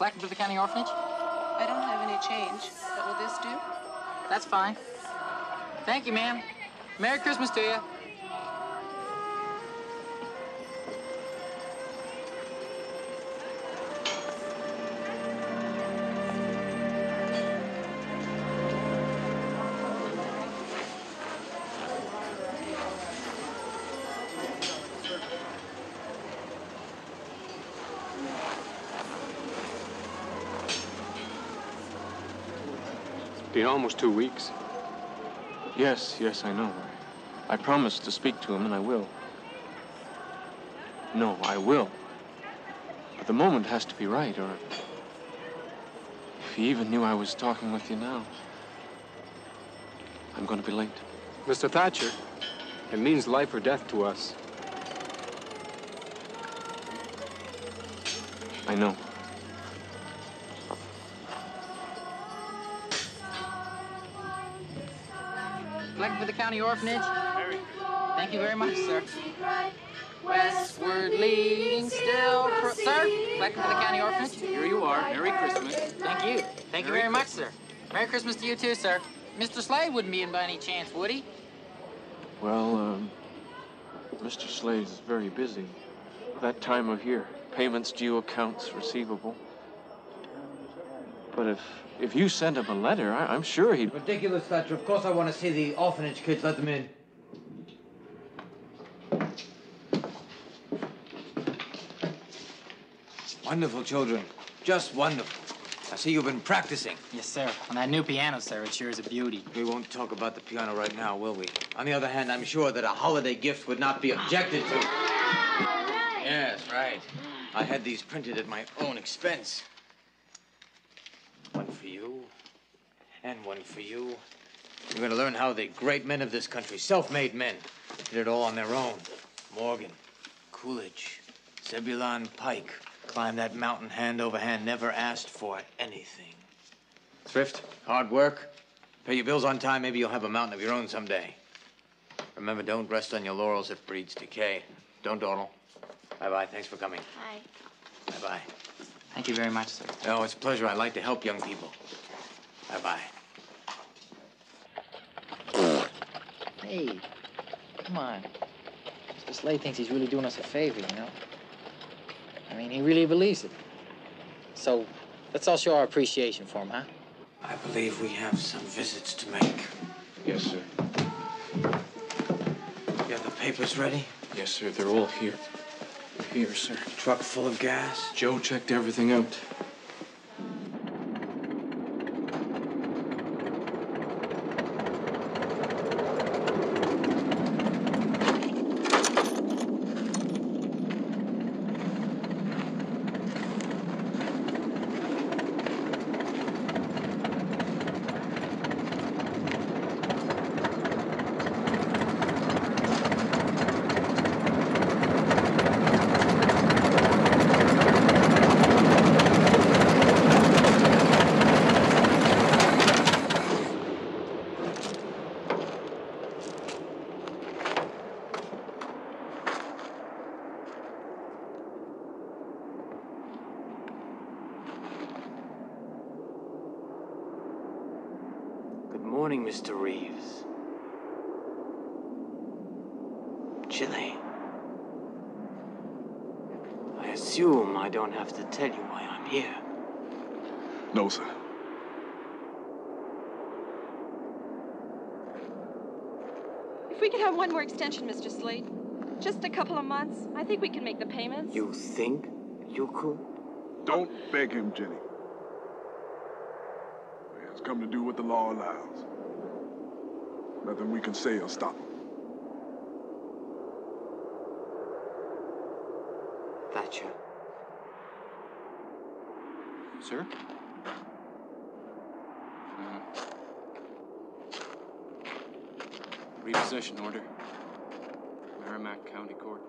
Collecting for the county orphanage? I don't have any change, but will this do? That's fine. Thank you, ma'am. Merry Christmas to you. Been almost two weeks. Yes, yes, I know. I promised to speak to him, and I will. No, I will. But the moment has to be right, or if he even knew I was talking with you now, I'm going to be late. Mr. Thatcher, it means life or death to us. I know. Collecting for the county orphanage? Thank you very much, sir. Westward leading still. Sir, collecting for the county orphanage? Here you are. Merry Christmas. Thank you. Thank you very much, sir. Merry Christmas to you too, sir. Mr. Slade wouldn't be in by any chance, would he? Well, um, Mr. Slade is very busy. That time of year. Payments due, accounts receivable. But if if you sent him a letter, I, I'm sure he'd. Ridiculous, Thatcher. Of course I want to see the orphanage kids. Let them in. Wonderful children. Just wonderful. I see you've been practicing. Yes, sir. On that new piano, sir, it sure is a beauty. We won't talk about the piano right now, will we? On the other hand, I'm sure that a holiday gift would not be objected to. Yes, right. I had these printed at my own expense. One for you, and one for you. You're going to learn how the great men of this country, self-made men, did it all on their own. Morgan, Coolidge, Zebulon Pike, climbed that mountain hand over hand, never asked for anything. Thrift, hard work, pay your bills on time, maybe you'll have a mountain of your own someday. Remember, don't rest on your laurels, it breeds decay. Don't dawdle. Bye-bye, thanks for coming. Hi. Bye-bye. Thank you very much, sir. Oh, it's a pleasure. I like to help young people. Bye-bye. Hey, come on. Mr. Slade thinks he's really doing us a favor, you know? I mean, he really believes it. So, let's all show our appreciation for him, huh? I believe we have some visits to make. Yes, sir. You have the papers ready? Yes, sir. They're all here. They're here, sir. Truck full of gas? Joe checked everything out. Good morning, Mr. Reeves. Chile. I assume I don't have to tell you why I'm here. No, sir. If we could have one more extension, Mr. Slade. Just a couple of months. I think we can make the payments. You think you could? Don't beg him, Jenny. He has come to do what the law allows. Nothing we can say will stop him. Thatcher. Sir? Uh, repossession order. Merrimack County Court.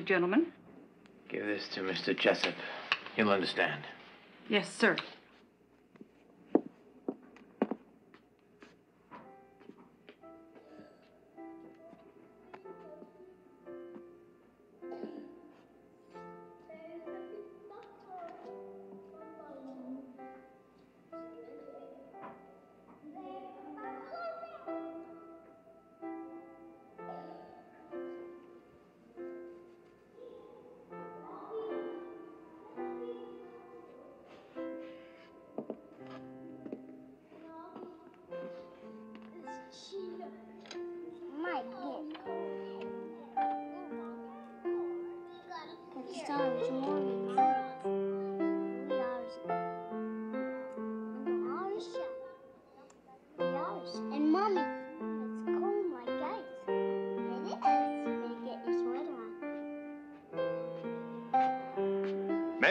You, gentlemen? Give this to Mr. Jessup. He'll understand. Yes, sir.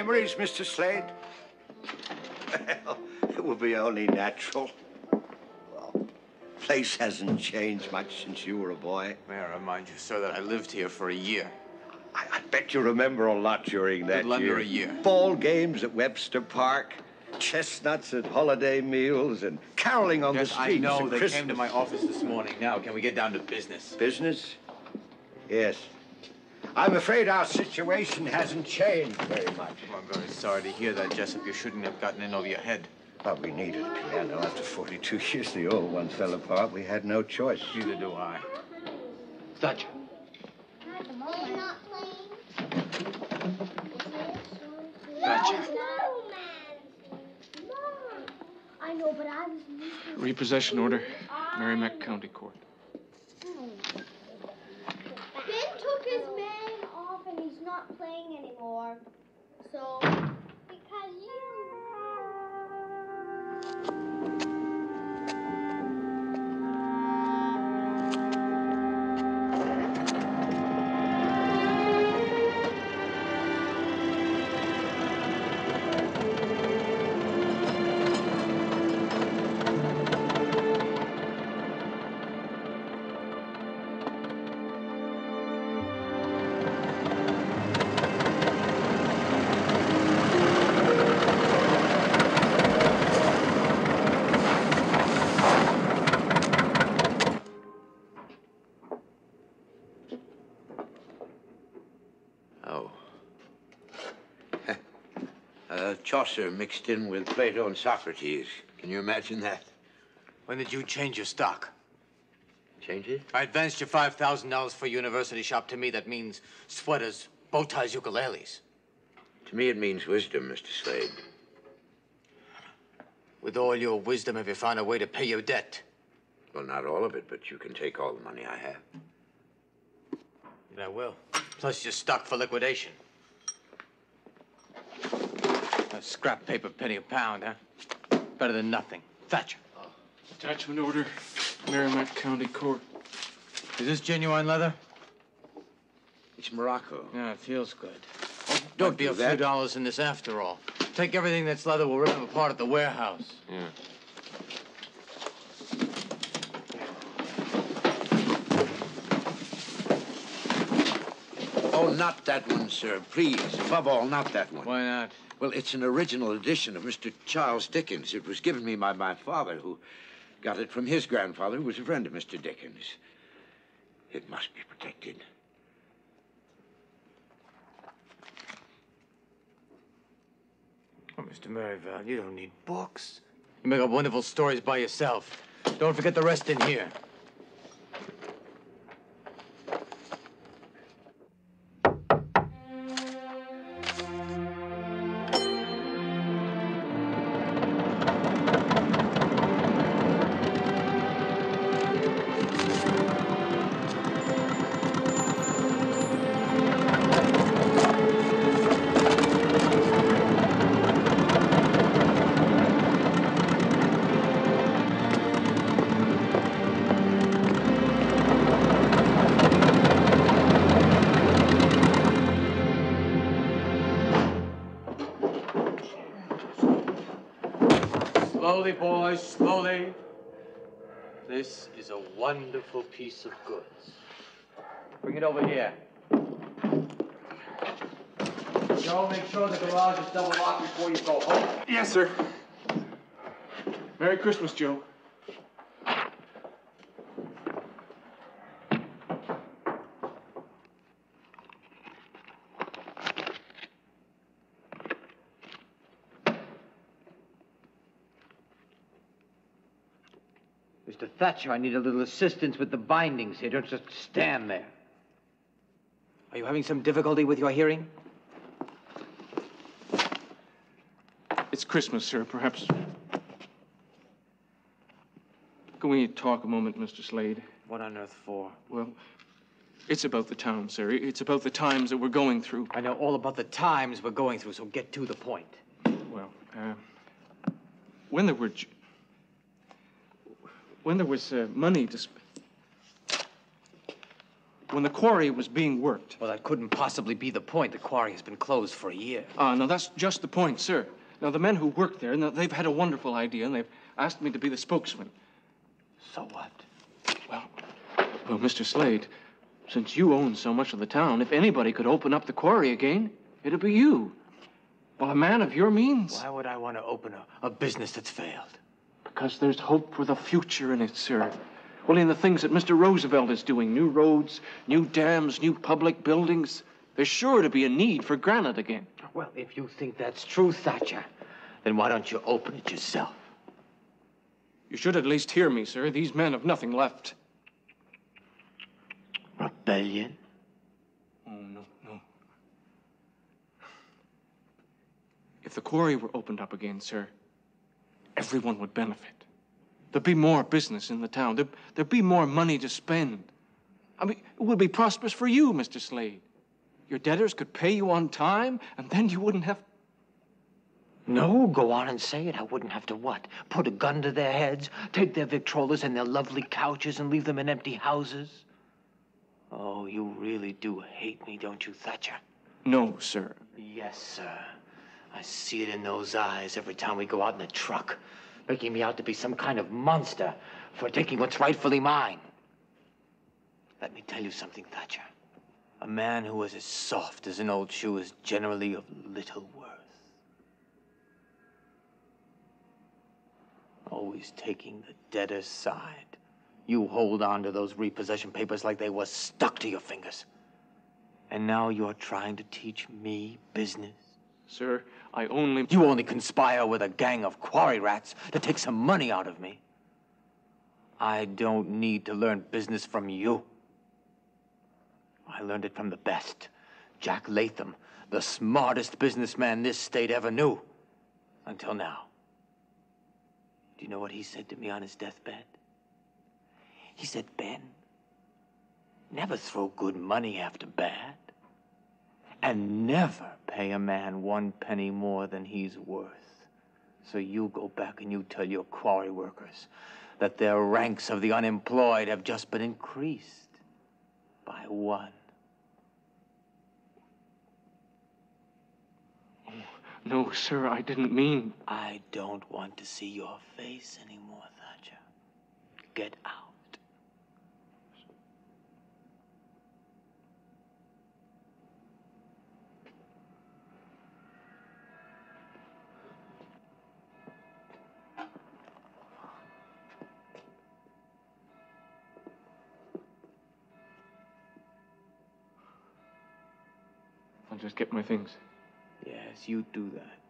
Memories, Mr. Slade? Well, it would be only natural. Well, place hasn't changed much since you were a boy. May I remind you, sir, that I lived here for a year. I, I bet you remember a lot during that Little under year. a year. Ball games at Webster Park, chestnuts at holiday meals, and caroling on Yes, the streets. I know. They Christmas. came to my office this morning. Now, can we get down to business? Business? Yes. I'm afraid our situation hasn't changed very much. Well, I'm very sorry to hear that, Jessup. You shouldn't have gotten in over your head. But we needed a piano. After 42 years, the old one fell apart. We had no choice. Neither do I. Thatcher. We're not playing. Gotcha. I know, but I was. Repossession order, Merrimack County Court. Ben took his man off and he's not playing anymore. So, because you. Chaucer mixed in with Plato and Socrates. Can you imagine that? When did you change your stock? Change it? I advanced you $5,000 for university shop. To me, that means sweaters, bow ties, ukuleles. To me, it means wisdom, Mr. Slade. With all your wisdom, have you found a way to pay your debt? Well, not all of it, but you can take all the money I have. And I will. Plus, you're stock for liquidation. A scrap paper penny a pound, huh? Better than nothing. Thatcher. Attachment order, Merrimack County Court. Is this genuine leather? It's Morocco. Yeah, it feels good. Oh, don't Might be do a few dollars in this after all. Take everything that's leather, we'll rip them apart at the warehouse. Yeah. Oh, not that one, sir. Please. Above all, not that one. Why not? Well, it's an original edition of Mr. Charles Dickens. It was given me by my father, who got it from his grandfather, who was a friend of Mr. Dickens. It must be protected. Oh, Mr. Merivale, you don't need books. You make up wonderful stories by yourself. Don't forget the rest in here. delightful piece of goods. Bring it over here. Joe, make sure the garage is double locked before you go home. Yes, sir. Merry Christmas, Joe. Thatcher, I need a little assistance with the bindings here. Don't just stand there. Are you having some difficulty with your hearing? It's Christmas, sir. Perhaps. Can we talk a moment, Mr. Slade? What on earth for? Well, it's about the town, sir. It's about the times that we're going through. I know all about the times we're going through, so get to the point. Well, uh, when there were. j- When there was uh, money to. When the quarry was being worked. Well, that couldn't possibly be the point. The quarry has been closed for a year. Ah, no, that's just the point, sir. Now, the men who work there, now, they've had a wonderful idea, and they've asked me to be the spokesman. So what? Well, well, Mr. Slade, since you own so much of the town, if anybody could open up the quarry again, it'd be you. Well, a man of your means. Why would I want to open a, a business that's failed? Because there's hope for the future in it, sir. Well, in the things that Mr. Roosevelt is doing new roads, new dams, new public buildings there's sure to be a need for granite again. Well, if you think that's true, Thatcher, then why don't you open it yourself? You should at least hear me, sir. These men have nothing left. Rebellion? Oh, no, no. If the quarry were opened up again, sir, everyone would benefit. There'd be more business in the town. There'd, there'd be more money to spend. I mean, it would be prosperous for you, Mr. Slade. Your debtors could pay you on time, and then you wouldn't have. No, go on and say it. I wouldn't have to what? Put a gun to their heads, take their Victrolas and their lovely couches, and leave them in empty houses? Oh, you really do hate me, don't you, Thatcher? No, sir. Yes, sir. I see it in those eyes every time we go out in the truck, making me out to be some kind of monster for taking what's rightfully mine. Let me tell you something, Thatcher. A man who is as soft as an old shoe is generally of little worth. Always taking the debtor's side. You hold on to those repossession papers like they were stuck to your fingers. And now you're trying to teach me business? Sir, I only. You only conspire with a gang of quarry rats to take some money out of me. I don't need to learn business from you. I learned it from the best. Jack Latham, the smartest businessman this state ever knew. Until now. Do you know what he said to me on his deathbed? He said, Ben, never throw good money after bad. And never pay a man one penny more than he's worth. So you go back and you tell your quarry workers that their ranks of the unemployed have just been increased by one. No, sir, I didn't mean. I don't want to see your face anymore, Thatcher. Get out. Just get my things. Yes, you do that.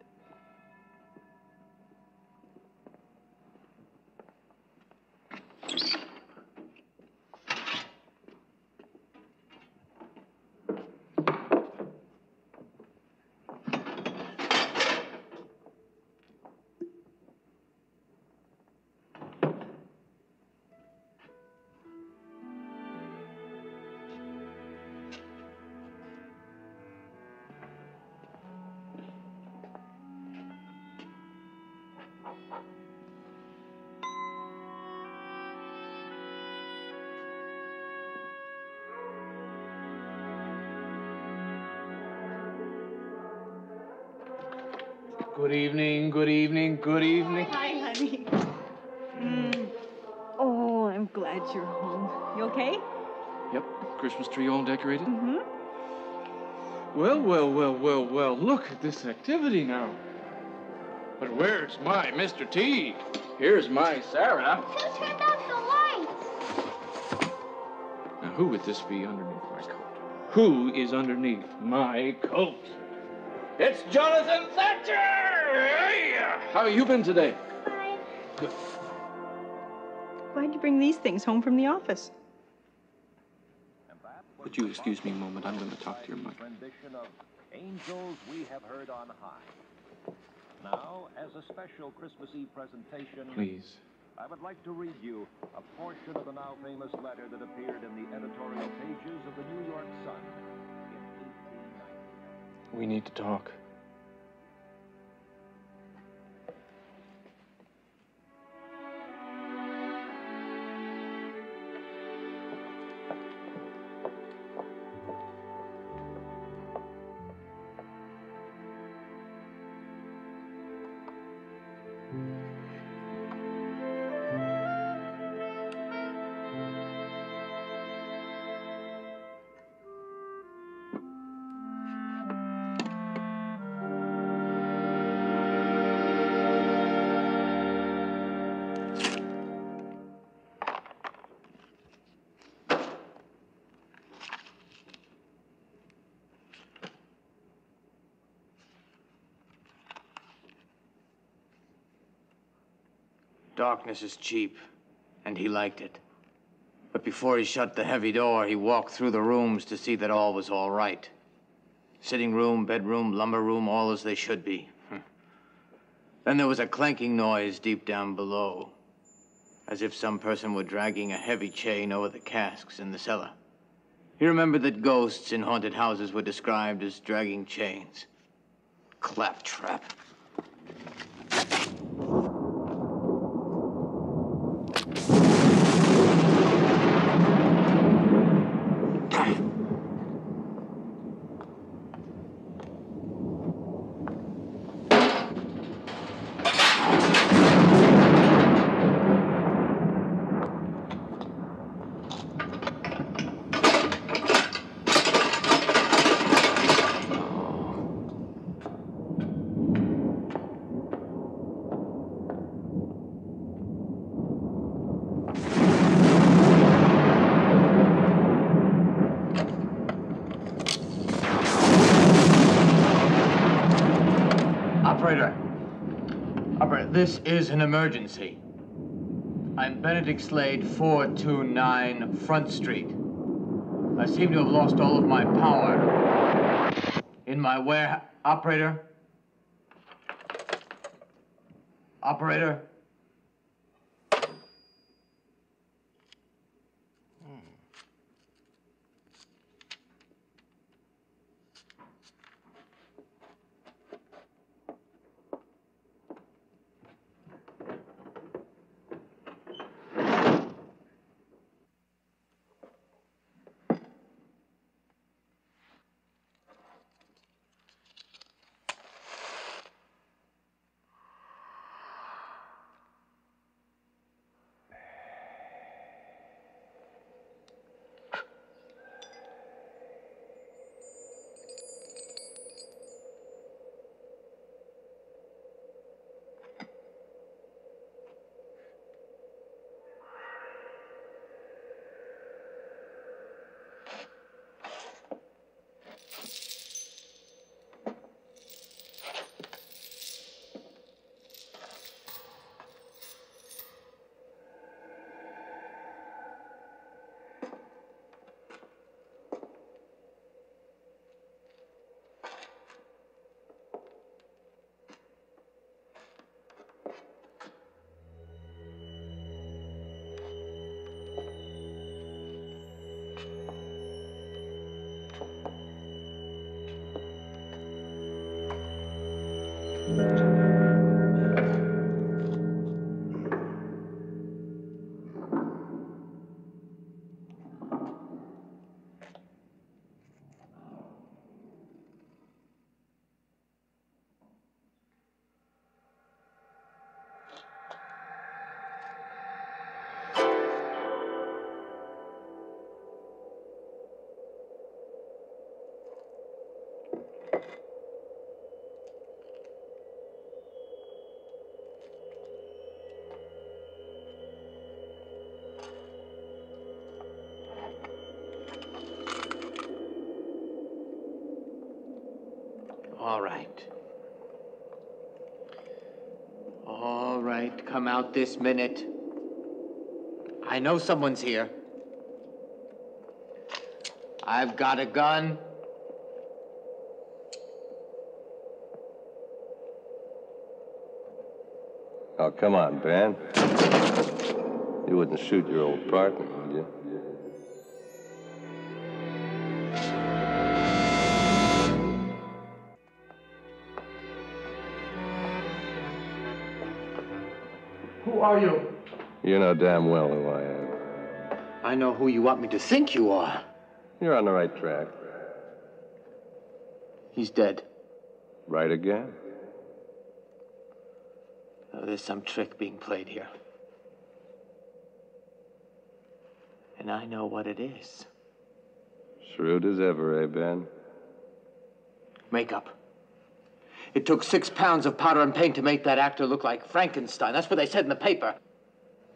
Good evening, good evening, good evening. Hi, honey. Mm. Oh, I'm glad you're home. You okay? Yep, Christmas tree all decorated. Mm-hmm. Well, well, well, well, well, look at this activity now. But where's my Mr. T? Here's my Sarah. Who turned off the lights? Now, who would this be underneath my coat? Who is underneath my coat? It's Jonathan Thatcher! Hey! How have you been today? Fine. Good. Why'd you bring these things home from the office? Would you excuse me a moment? I'm going to talk to your mother. Angels We Have Heard on High. Now, as a special Christmas Eve presentation, Please. I would like to read you a portion of the now famous letter that appeared in the editorial pages of the New York Sun in 1890. We need to talk. Darkness is cheap, and he liked it. But before he shut the heavy door, he walked through the rooms to see that all was all right. Sitting room, bedroom, lumber room, all as they should be. Then there was a clanking noise deep down below, as if some person were dragging a heavy chain over the casks in the cellar. He remembered that ghosts in haunted houses were described as dragging chains. Claptrap. Operator. Operator, this is an emergency. I'm Benedict Slade, 429 Front Street. I seem to have lost all of my power. In my warehouse. Operator? Operator? All right. All right, come out this minute. I know someone's here. I've got a gun. Oh, come on, Ben. You wouldn't shoot your old partner, would you? Are you? You know damn well who I am. I know who you want me to think you are. You're on the right track. He's dead. Right again. Oh, there's some trick being played here. And I know what it is. Shrewd as ever, eh, Ben? Makeup. It took six pounds of powder and paint to make that actor look like Frankenstein. That's what they said in the paper.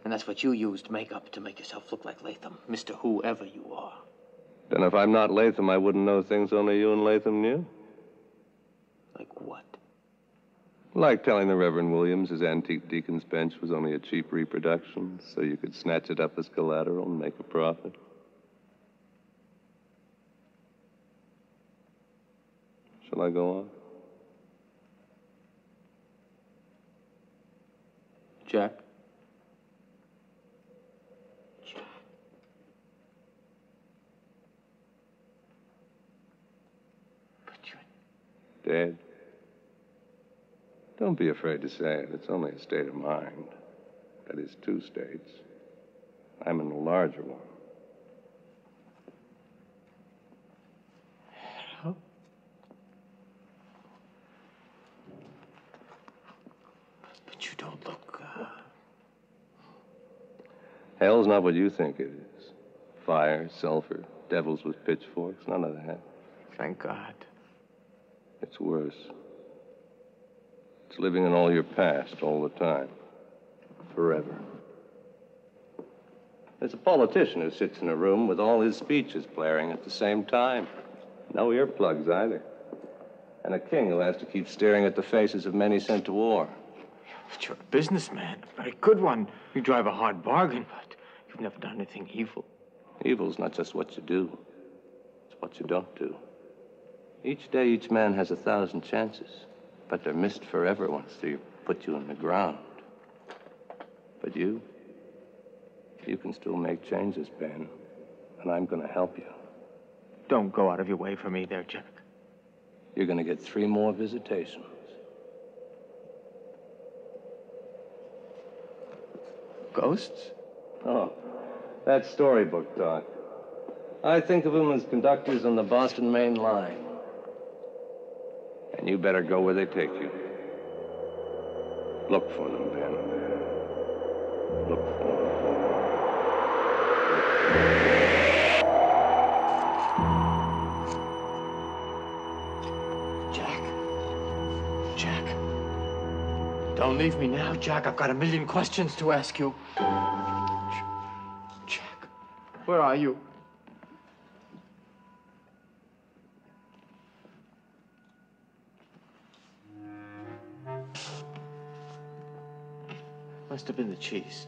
And that's what you used makeup to make yourself look like Latham, Mr. Whoever you are. Then if I'm not Latham, I wouldn't know things only you and Latham knew. Like what? Like telling the Reverend Williams his antique deacon's bench was only a cheap reproduction, so you could snatch it up as collateral and make a profit. Shall I go on? Jack? Jack. But you're dead? Don't be afraid to say it. It's only a state of mind. That is, two states. I'm in the larger one. Hello? But you don't look. Hell's not what you think it is. Fire, sulfur, devils with pitchforks, none of that. Thank God. It's worse. It's living in all your past all the time. Forever. There's a politician who sits in a room with all his speeches blaring at the same time. No earplugs either. And a king who has to keep staring at the faces of many sent to war. But you're a businessman, a very good one. You drive a hard bargain, but you've never done anything evil. Evil's not just what you do, it's what you don't do. Each day, each man has a thousand chances, but they're missed forever once they put you in the ground. But you, you can still make changes, Ben, and I'm going to help you. Don't go out of your way for me there, Jack. You're going to get three more visitations. Ghosts? Oh, that's storybook talk. I think of them as conductors on the Boston Main Line. And you better go where they take you. Look for them, Ben. Look for them. Don't leave me now, Jack. I've got a million questions to ask you. Jack, where are you? Must have been the cheese.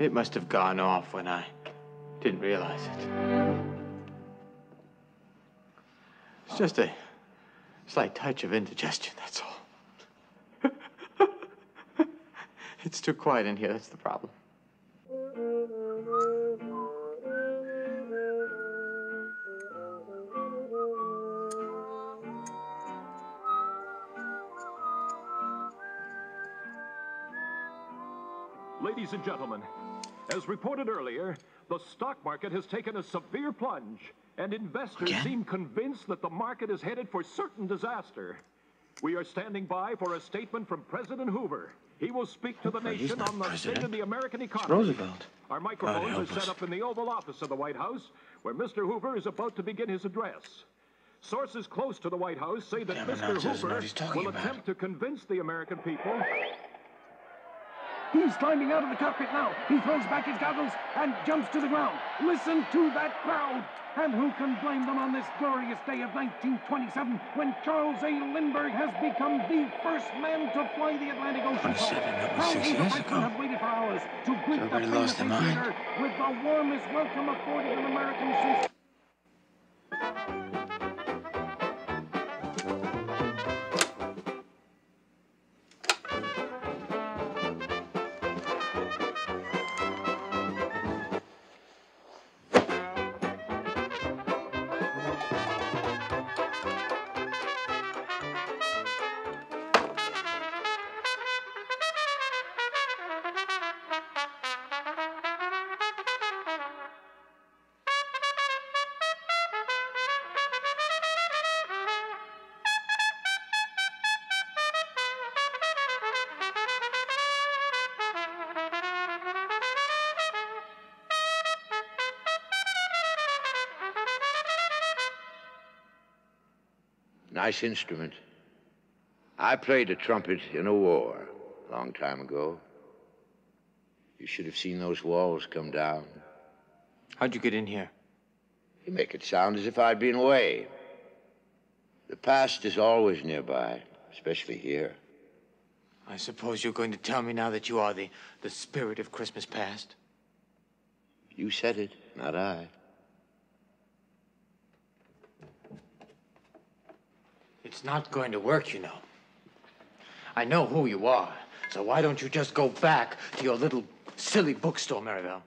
It must have gone off when I didn't realize it. It's just a slight touch of indigestion, that's all. It's too quiet in here, that's the problem. Ladies and gentlemen, as reported earlier, the stock market has taken a severe plunge, and investors Again? seem convinced that the market is headed for certain disaster. We are standing by for a statement from President Hoover. He will speak to the he's nation on the state of the American It's economy. Roosevelt. Our microphones are set us. up in the Oval Office of the White House, where Mr. Hoover is about to begin his address. Sources close to the White House say that Damn Mr. announcer doesn't know Hoover what he's talking will about. attempt to convince the American people He's climbing out of the cockpit now. He throws back his goggles and jumps to the ground. Listen to that crowd. And who can blame them on this glorious day of 1927 when Charles A. Lindbergh has become the first man to fly the Atlantic Ocean? that was six years ago. have waited for hours to greet the Everybody lost their mind. with the warmest welcome afforded an American since Nice instrument. I played a trumpet in a war a long time ago. You should have seen those walls come down. How'd you get in here? You make it sound as if I'd been away. The past is always nearby, especially here. I suppose you're going to tell me now that you are the, the spirit of Christmas past? You said it, not I. not going to work, you know. I know who you are, so why don't you just go back to your little silly bookstore, Merivale?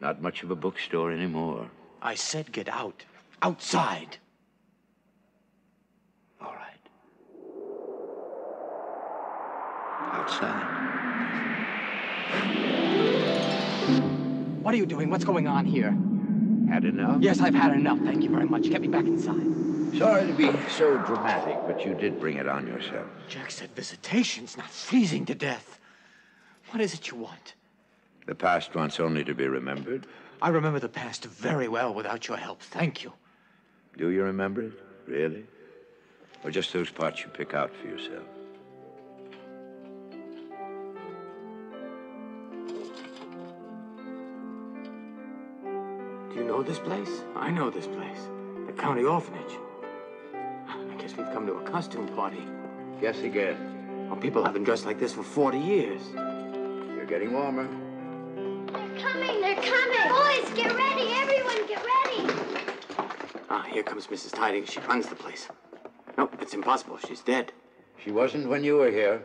Not much of a bookstore anymore. I said get out. Outside. All right. Outside. What are you doing? What's going on here? Had enough? Yes, I've had enough. Thank you very much. Get me back inside. Sorry to be so dramatic, but you did bring it on yourself. Jack said visitations, not freezing to death. What is it you want? The past wants only to be remembered. I remember the past very well without your help. Thank you. Do you remember it? Really? Or just those parts you pick out for yourself? Do you know this place? I know this place. The county orphanage. I guess we've come to a costume party. Guess again. Well, people haven't dressed like this for 40 years. You're getting warmer. They're coming, they're coming. Boys, get ready. Everyone, get ready. Ah, here comes Mrs. Tidings. She runs the place. No, it's impossible. She's dead. She wasn't when you were here.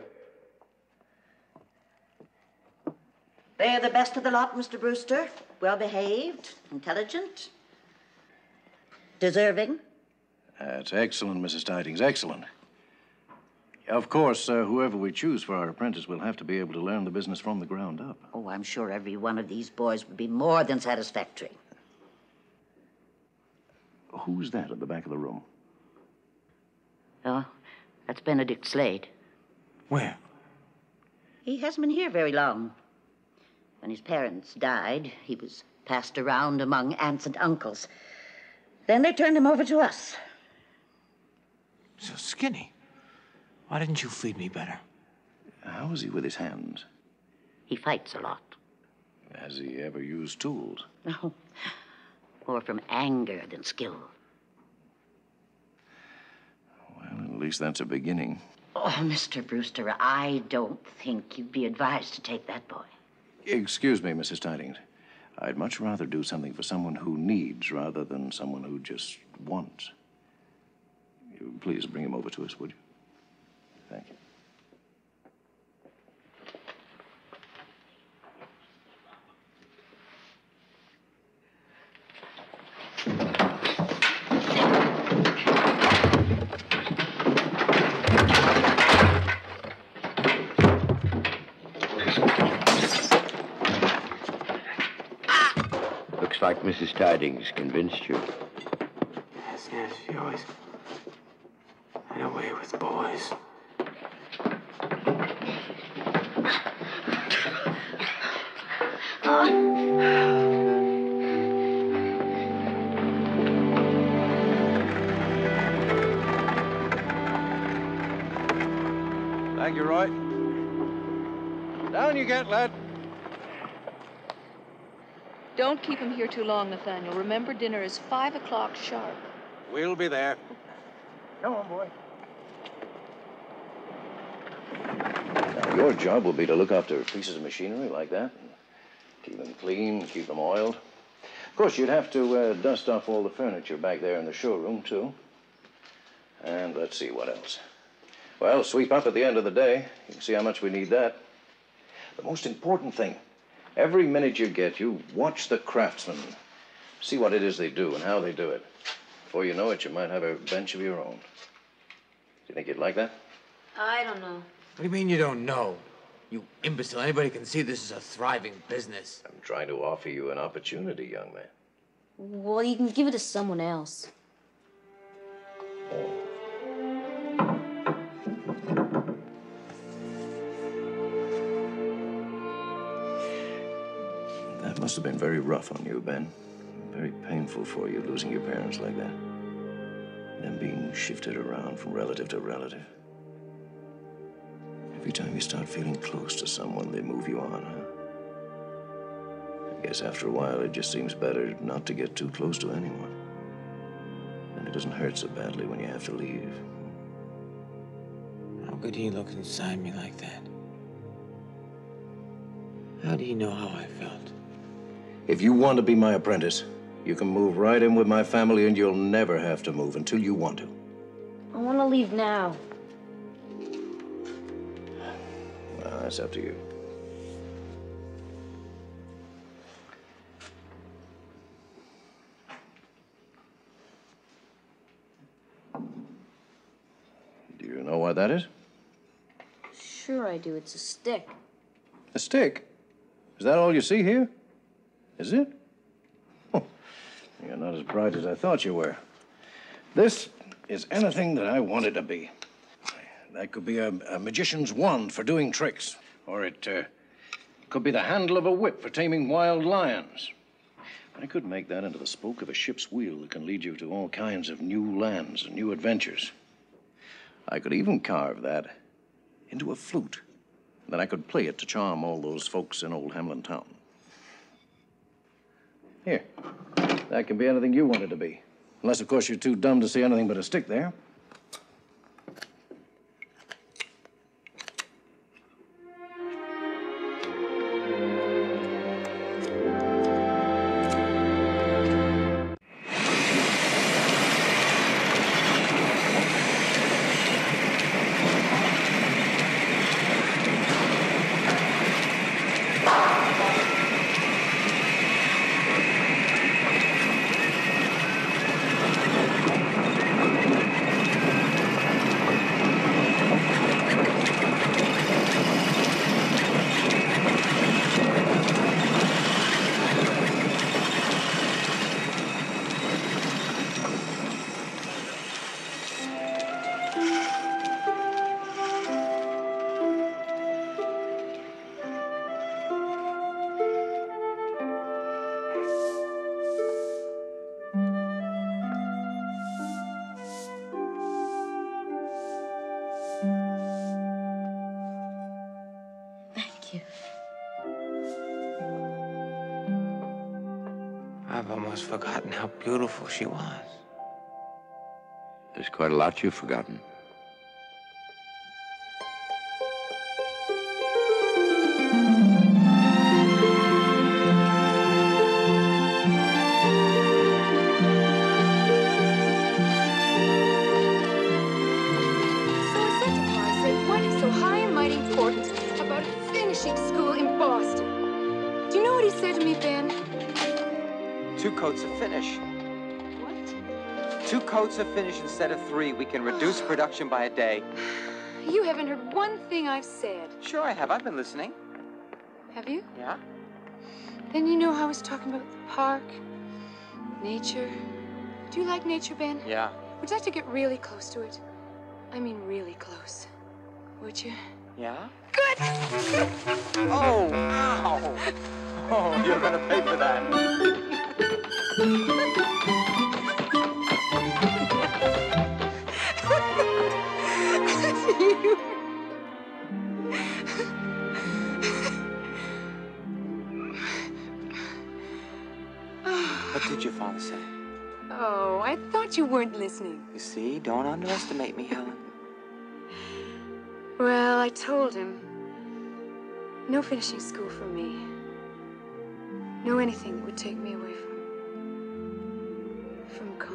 They're the best of the lot, Mr. Brewster. Well behaved, intelligent, deserving. That's excellent, Mrs. Tidings. Excellent. Of course, uh, whoever we choose for our apprentice will have to be able to learn the business from the ground up. Oh, I'm sure every one of these boys would be more than satisfactory. Who's that at the back of the room? Oh, that's Benedict Slade. Where? He hasn't been here very long. When his parents died, he was passed around among aunts and uncles. Then they turned him over to us. So skinny. Why didn't you feed me better? How is he with his hands? He fights a lot. Has he ever used tools? No, more from anger than skill. Well, at least that's a beginning. Oh, Mr. Brewster, I don't think you'd be advised to take that boy. Excuse me, Mrs. Tidings. I'd much rather do something for someone who needs rather than someone who just wants. You Please bring him over to us, would you? Thank you. Looks like Mrs. Tidings convinced you. Yes, yes, she always had with boys. Thank you, Roy. Down you get, lad. Don't keep him here too long, Nathaniel. Remember, dinner is five o'clock sharp. We'll be there. Come on, boy. Your job will be to look after pieces of machinery like that. Keep them clean, keep them oiled. Of course, you'd have to uh, dust off all the furniture back there in the showroom, too. And let's see what else. Well, sweep up at the end of the day. You can see how much we need that. The most important thing every minute you get, you watch the craftsmen. See what it is they do and how they do it. Before you know it, you might have a bench of your own. Do you think you'd like that? I don't know. What do you mean you don't know? You imbecile. Anybody can see this is a thriving business. I'm trying to offer you an opportunity, young man. Well, you can give it to someone else. That must have been very rough on you, Ben. Very painful for you losing your parents like that. Them being shifted around from relative to relative. Every time you start feeling close to someone, they move you on, huh? I guess after a while, it just seems better not to get too close to anyone. And it doesn't hurt so badly when you have to leave. How could he look inside me like that? How do he know how I felt? If you want to be my apprentice, you can move right in with my family and you'll never have to move until you want to. I want to leave now. That's up to you. Do you know what that is? Sure, I do. It's a stick. A stick? Is that all you see here? Is it? Oh, you're not as bright as I thought you were. This is anything that I want it to be. That could be a, a magician's wand for doing tricks, or it uh, could be the handle of a whip for taming wild lions. I could make that into the spoke of a ship's wheel that can lead you to all kinds of new lands and new adventures. I could even carve that into a flute. Then I could play it to charm all those folks in old Hamelin Town. Here, that can be anything you want it to be. Unless, of course, you're too dumb to see anything but a stick there. Beautiful she was. There's quite a lot you've forgotten. Of finish instead of three. We can reduce production by a day. You haven't heard one thing I've said. Sure, I have. I've been listening. Have you? Yeah? Then you know how I was talking about the park, nature. Do you like nature, Ben? Yeah. Would you like to get really close to it? I mean, really close. Would you? Yeah? Good! Oh, ow! Oh, you're gonna pay for that. What did your father say? Oh, I thought you weren't listening. You see, don't underestimate me, Helen. well, I told him. No finishing school for me. No anything that would take me away from... from God.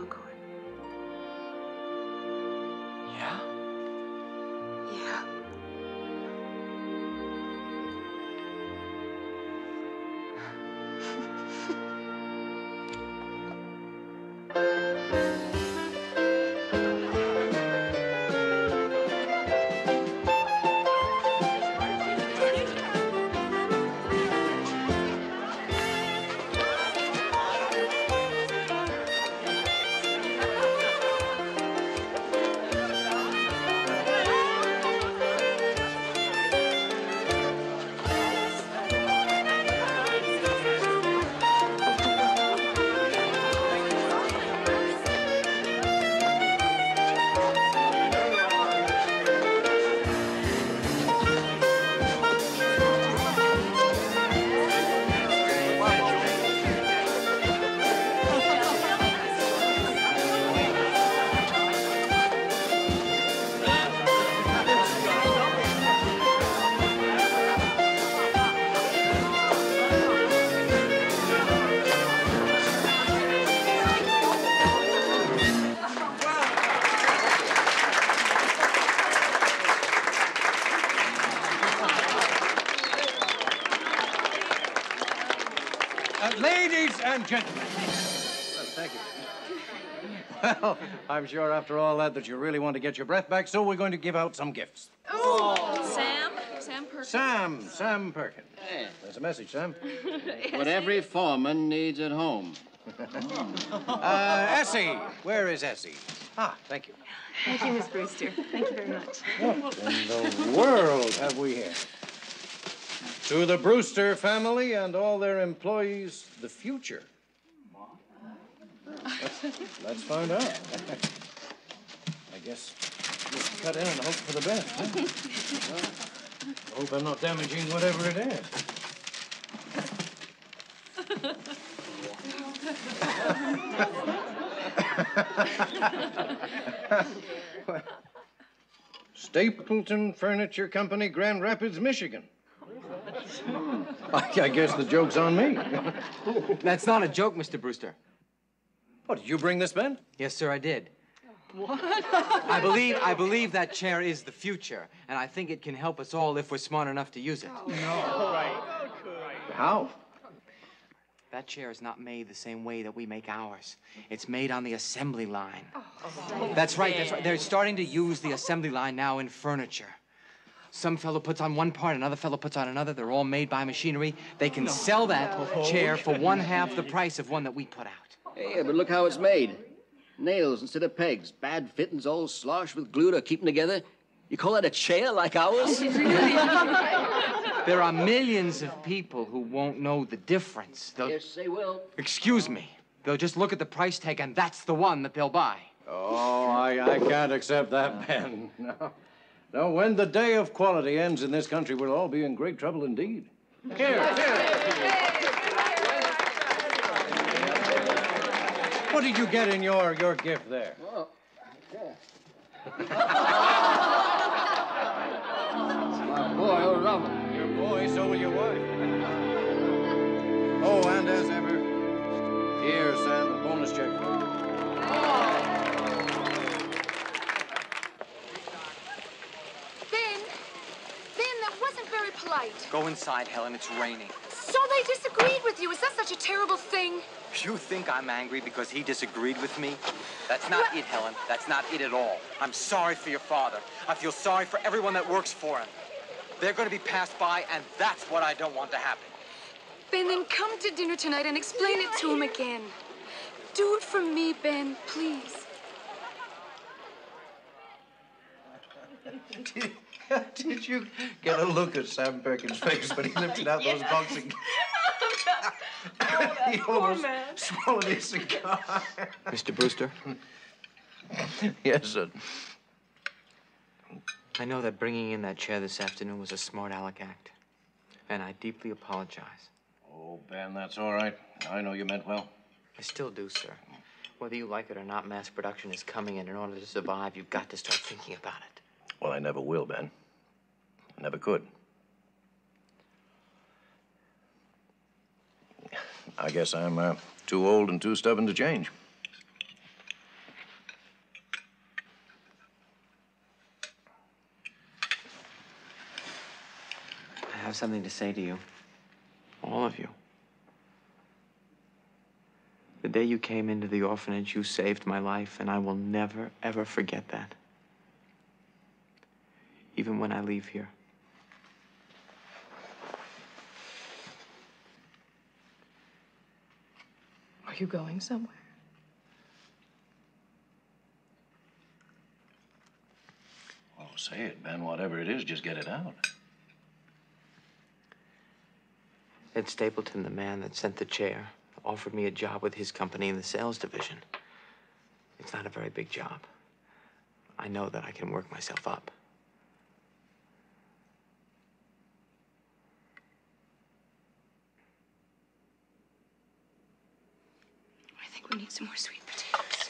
I'm sure after all that that you really want to get your breath back, so we're going to give out some gifts. Oh, Sam? Sam Perkins. Sam, Sam Perkins. Hey. There's a message, Sam. What every foreman needs at home. Uh, Essie, where is Essie? Ah, thank you. Thank you, Miss Brewster. Thank you very much. What in the world have we here? To the Brewster family and all their employees, the future. Let's, let's find out. I guess just cut in and hope for the best. Huh? Hope I'm not damaging whatever it is. Stapleton Furniture Company, Grand Rapids, Michigan. Hmm. I, I guess the joke's on me. That's not a joke, Mr. Brewster. What, did you bring this, Ben? Yes, sir, I did. What? I believe I believe that chair is the future, and I think it can help us all if we're smart enough to use it. How? That chair is not made the same way that we make ours. It's made on the assembly line. Oh, that's right, that's right. They're starting to use the assembly line now in furniture. Some fellow puts on one part, another fellow puts on another. They're all made by machinery. They can sell that chair for one half the price of one that we put out. Yeah, but look how it's made. Nails instead of pegs. Bad fittings all sloshed with glue to keep them together. You call that a chair like ours? There are millions of people who won't know the difference. They'll, yes, they will. excuse me. They'll just look at the price tag, and that's the one that they'll buy. Oh, I, I can't accept that, Ben. No. No, when the day of quality ends in this country, we'll all be in great trouble indeed. Here, here, What did you get in your, your gift there? Oh, My boy, I love him. Your boy, so will your wife. Oh, and as ever, here, Sam, a bonus check for you. Ben, Ben, that wasn't very polite. Go inside, Helen. It's raining. So they disagreed with you. Is that such a terrible thing? You think I'm angry because he disagreed with me? That's not it, Helen. That's not it at all. I'm sorry for your father. I feel sorry for everyone that works for him. They're going to be passed by, and that's what I don't want to happen. Ben, then come to dinner tonight and explain it to him again. Do it for me, Ben, please. Did you get a look at Sam Perkins' face when he lifted out those boxing? oh, he almost swallowed his cigar. Mr. Brewster, yes, sir. I know that bringing in that chair this afternoon was a smart aleck act, and I deeply apologize. Oh, Ben, that's all right. I know you meant well. I still do, sir. Whether you like it or not, mass production is coming, and in order to survive, you've got to start thinking about it. Well, I never will, Ben. I never could. I guess I'm uh, too old and too stubborn to change. I have something to say to you. All of you. The day you came into the orphanage, you saved my life, and I will never, ever forget that. Even when I leave here. Are you going somewhere? Well, say it, Ben. Whatever it is, just get it out. Ed Stapleton, the man that sent the chair, offered me a job with his company in the sales division. It's not a very big job. I know that I can work myself up. I think we need some more sweet potatoes.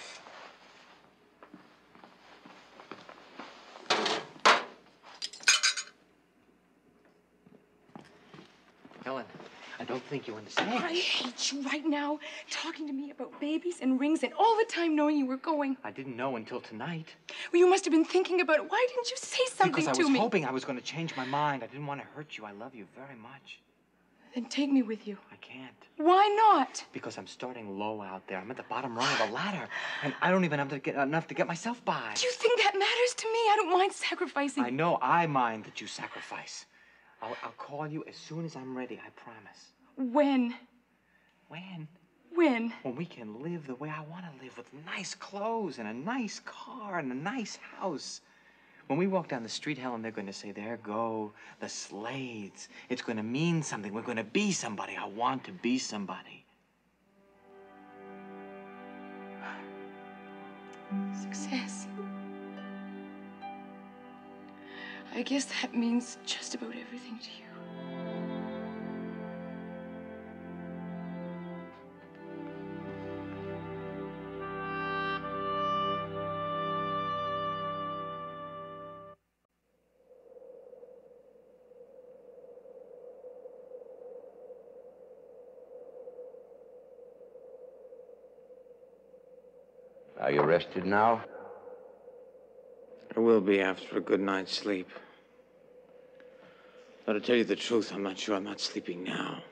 Helen, I don't think you understand. I hate you right now, talking to me about babies and rings and all the time knowing you were going. I didn't know until tonight. Well, you must have been thinking about it. Why didn't you say something because I was me? hoping I was going to change my mind. I didn't want to hurt you. I love you very much. Then take me with you. I can't. Why not? Because I'm starting low out there. I'm at the bottom rung of the ladder. And I don't even have to get enough to get myself by. Do you think that matters to me? I don't mind sacrificing. I know I mind that you sacrifice. I'll, I'll call you as soon as I'm ready, I promise. When? When? When? When we can live the way I want to live with nice clothes and a nice car and a nice house. When we walk down the street, Helen, they're going to say, There go the Slades. It's going to mean something. We're going to be somebody. I want to be somebody. Success. I guess that means just about everything to you. Rested now? I will be after a good night's sleep. But to tell you the truth, I'm not sure I'm not sleeping now.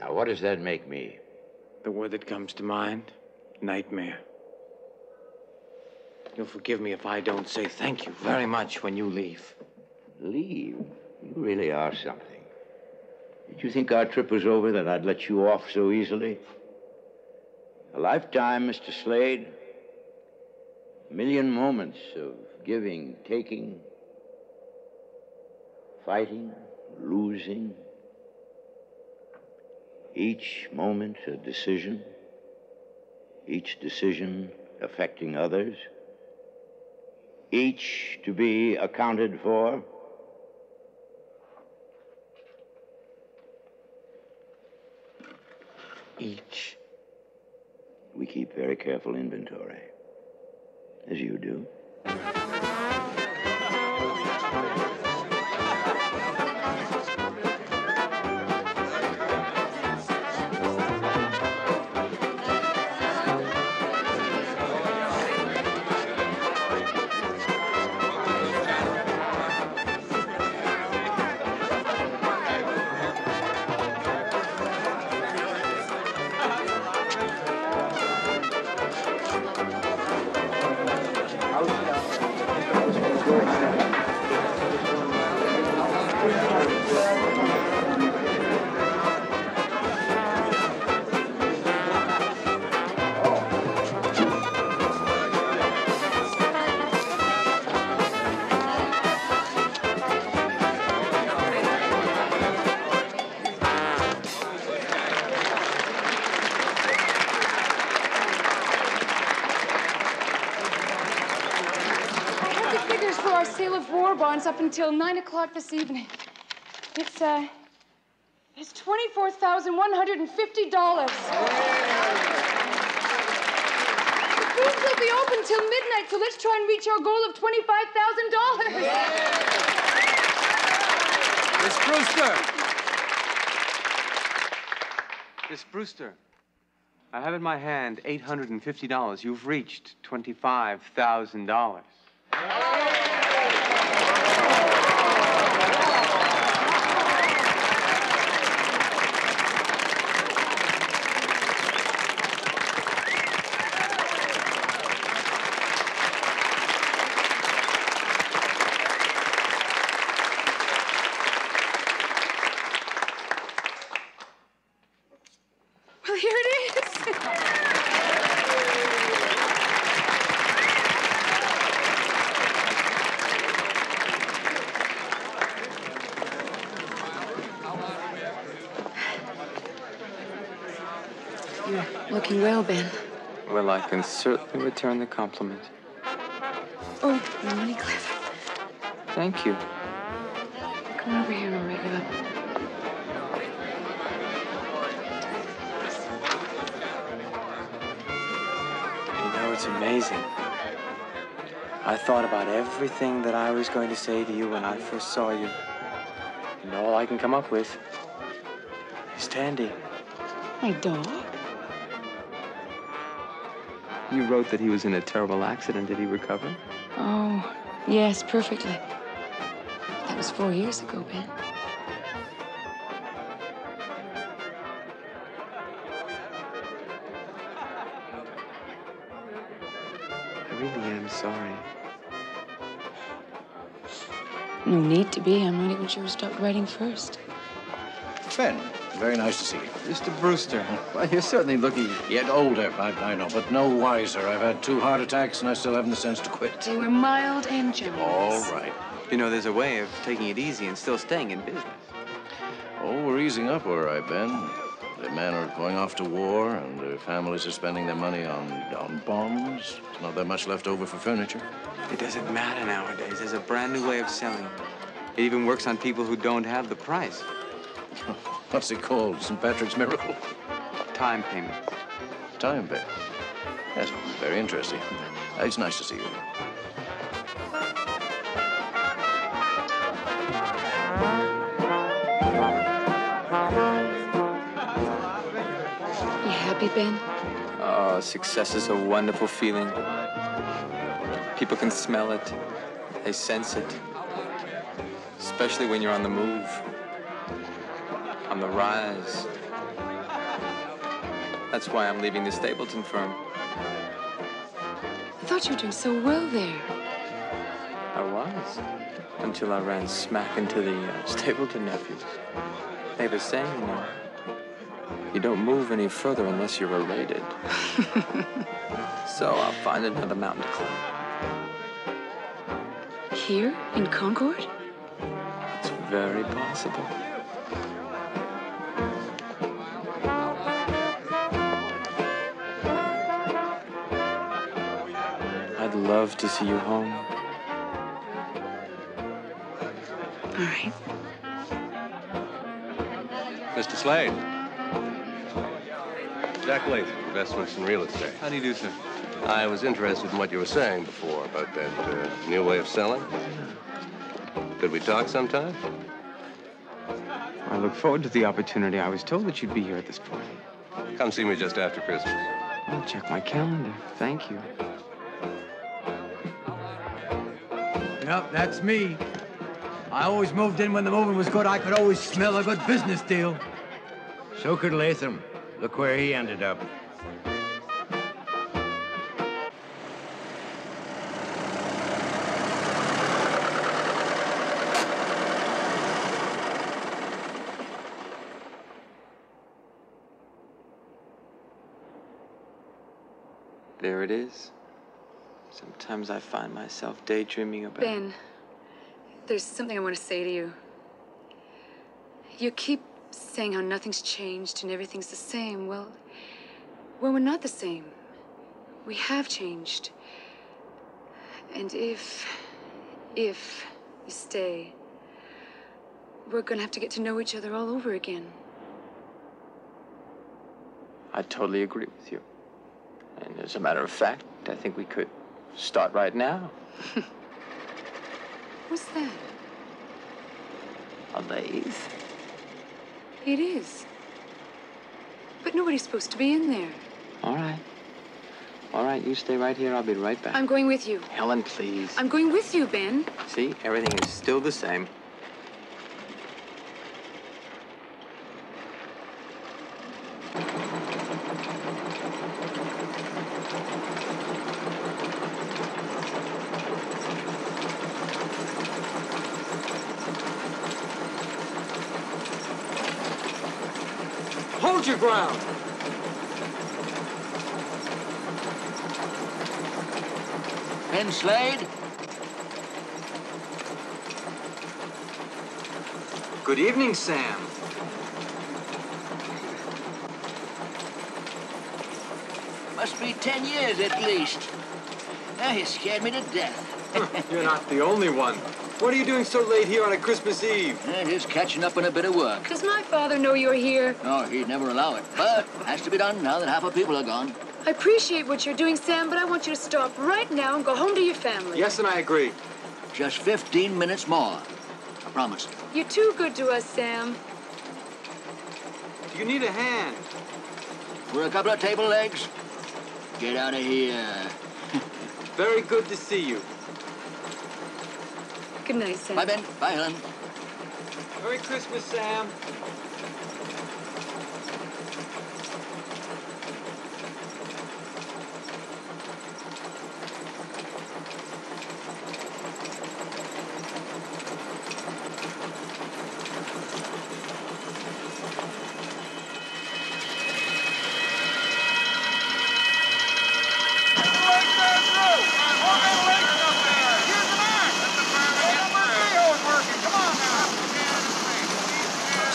Now, what does that make me? The word that comes to mind nightmare. You'll forgive me if I don't say thank you very much when you leave. Leave? You really are something. Did you think our trip was over that I'd let you off so easily? A lifetime, Mr. Slade. Million moments of giving, taking, fighting, losing. Each moment a decision. Each decision affecting others. Each to be accounted for. Each. We keep very careful inventory, as you do. Until nine o'clock this evening. It's uh, it's twenty-four thousand one hundred and fifty dollars. rooms will be open till midnight, so let's try and reach our goal of $25,000. Miss Brewster! Miss Brewster, I have in my hand $850. You've reached $25,000. Well, here it is. You're well, Ben. Well, I can certainly return the compliment. Oh, you're money clever. Thank you. Come over here and I'll write you up. You know, it's amazing. I thought about everything that I was going to say to you when I first saw you. And all I can come up with is Tandy. My dog? You wrote that he was in a terrible accident. Did he recover? Oh, yes, perfectly. That was four years ago, Ben. I really am sorry. No need to be. I'm not even sure who stopped writing first. Ben, very nice to see you. Mr. Brewster. Well, you're certainly looking yet older, I, I know, but no wiser. I've had two heart attacks and I still haven't the sense to quit. They were mild and gentle. All right. You know, there's a way of taking it easy and still staying in business. Oh, we're easing up, all right, Ben. The men are going off to war, and their families are spending their money on, on bombs. There's not that much left over for furniture. It doesn't matter nowadays. There's a brand new way of selling. It even works on people who don't have the price. What's it called? St. Patrick's Miracle? Time payments. Time pay. Yes, very interesting. It's nice to see you. You happy, Ben? Oh, success is a wonderful feeling. People can smell it, they sense it. Especially when you're on the move, on the rise. That's why I'm leaving the Stapleton firm. I thought you were doing so well there. I was. Until I ran smack into the uh, Stapleton nephews. They were saying, you know. You don't move any further unless you're related. so I'll find another mountain to climb. Here in Concord? It's very possible. Love to see you home. All right. Mr. Slade. Jack Latham, Investments in Real Estate. How do you do, sir? I was interested in what you were saying before about that uh, new way of selling. Could we talk sometime? I look forward to the opportunity. I was told that you'd be here at this party. Come see me just after Christmas. I'll check my calendar. Thank you. Yep, that's me. I always moved in when the moving was good. I could always smell a good business deal. So could Latham. Look where he ended up. There it is. Sometimes I find myself daydreaming about Ben, there's something I want to say to you. You keep saying how nothing's changed and everything's the same. Well, well, we're not the same. We have changed. And if, if you stay, we're gonna have to get to know each other all over again. I totally agree with you. And as a matter of fact, fact, I think we could start right now. What's that? A lathe. It is. But nobody's supposed to be in there. All right. All right, you stay right here. I'll be right back. I'm going with you. Helen, please. I'm going with you, Ben. See, everything is still the same. Hold your ground. Ben Slade? Good evening, Sam. Must be ten years at least. Now you scared me to death. You're not the only one. What are you doing so late here on a Christmas Eve? Eh, just catching up on a bit of work. Does my father know you're here? Oh, he'd never allow it. But has to be done now that half our people are gone. I appreciate what you're doing, Sam, but I want you to stop right now and go home to your family. Yes, and I agree. Just 15 minutes more. I promise. You're too good to us, Sam. You need a hand? For a couple of table legs? Get out of here. Very good to see you. Good night, Sam. Bye, Ben. Bye, Helen. Merry Christmas, Sam.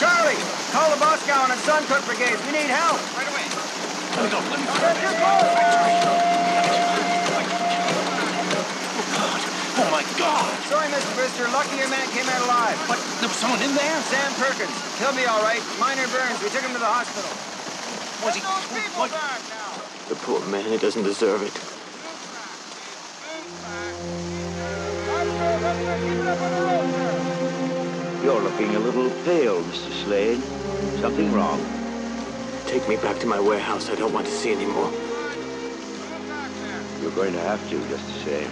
Charlie, call the Boscawen and Suncook brigades. We need help. Right away. Let me go. Let me go. Oh, my God! Sorry, Mr. Brewster. Lucky your man came out alive. What? There was someone in there? Sam Perkins. He'll be all right. Minor burns. We took him to the hospital. Was he? What? The poor man, he doesn't deserve it. You're looking a little pale, Mr. Slade. Something wrong? Take me back to my warehouse. I don't want to see anymore. You're going to have to, just the same.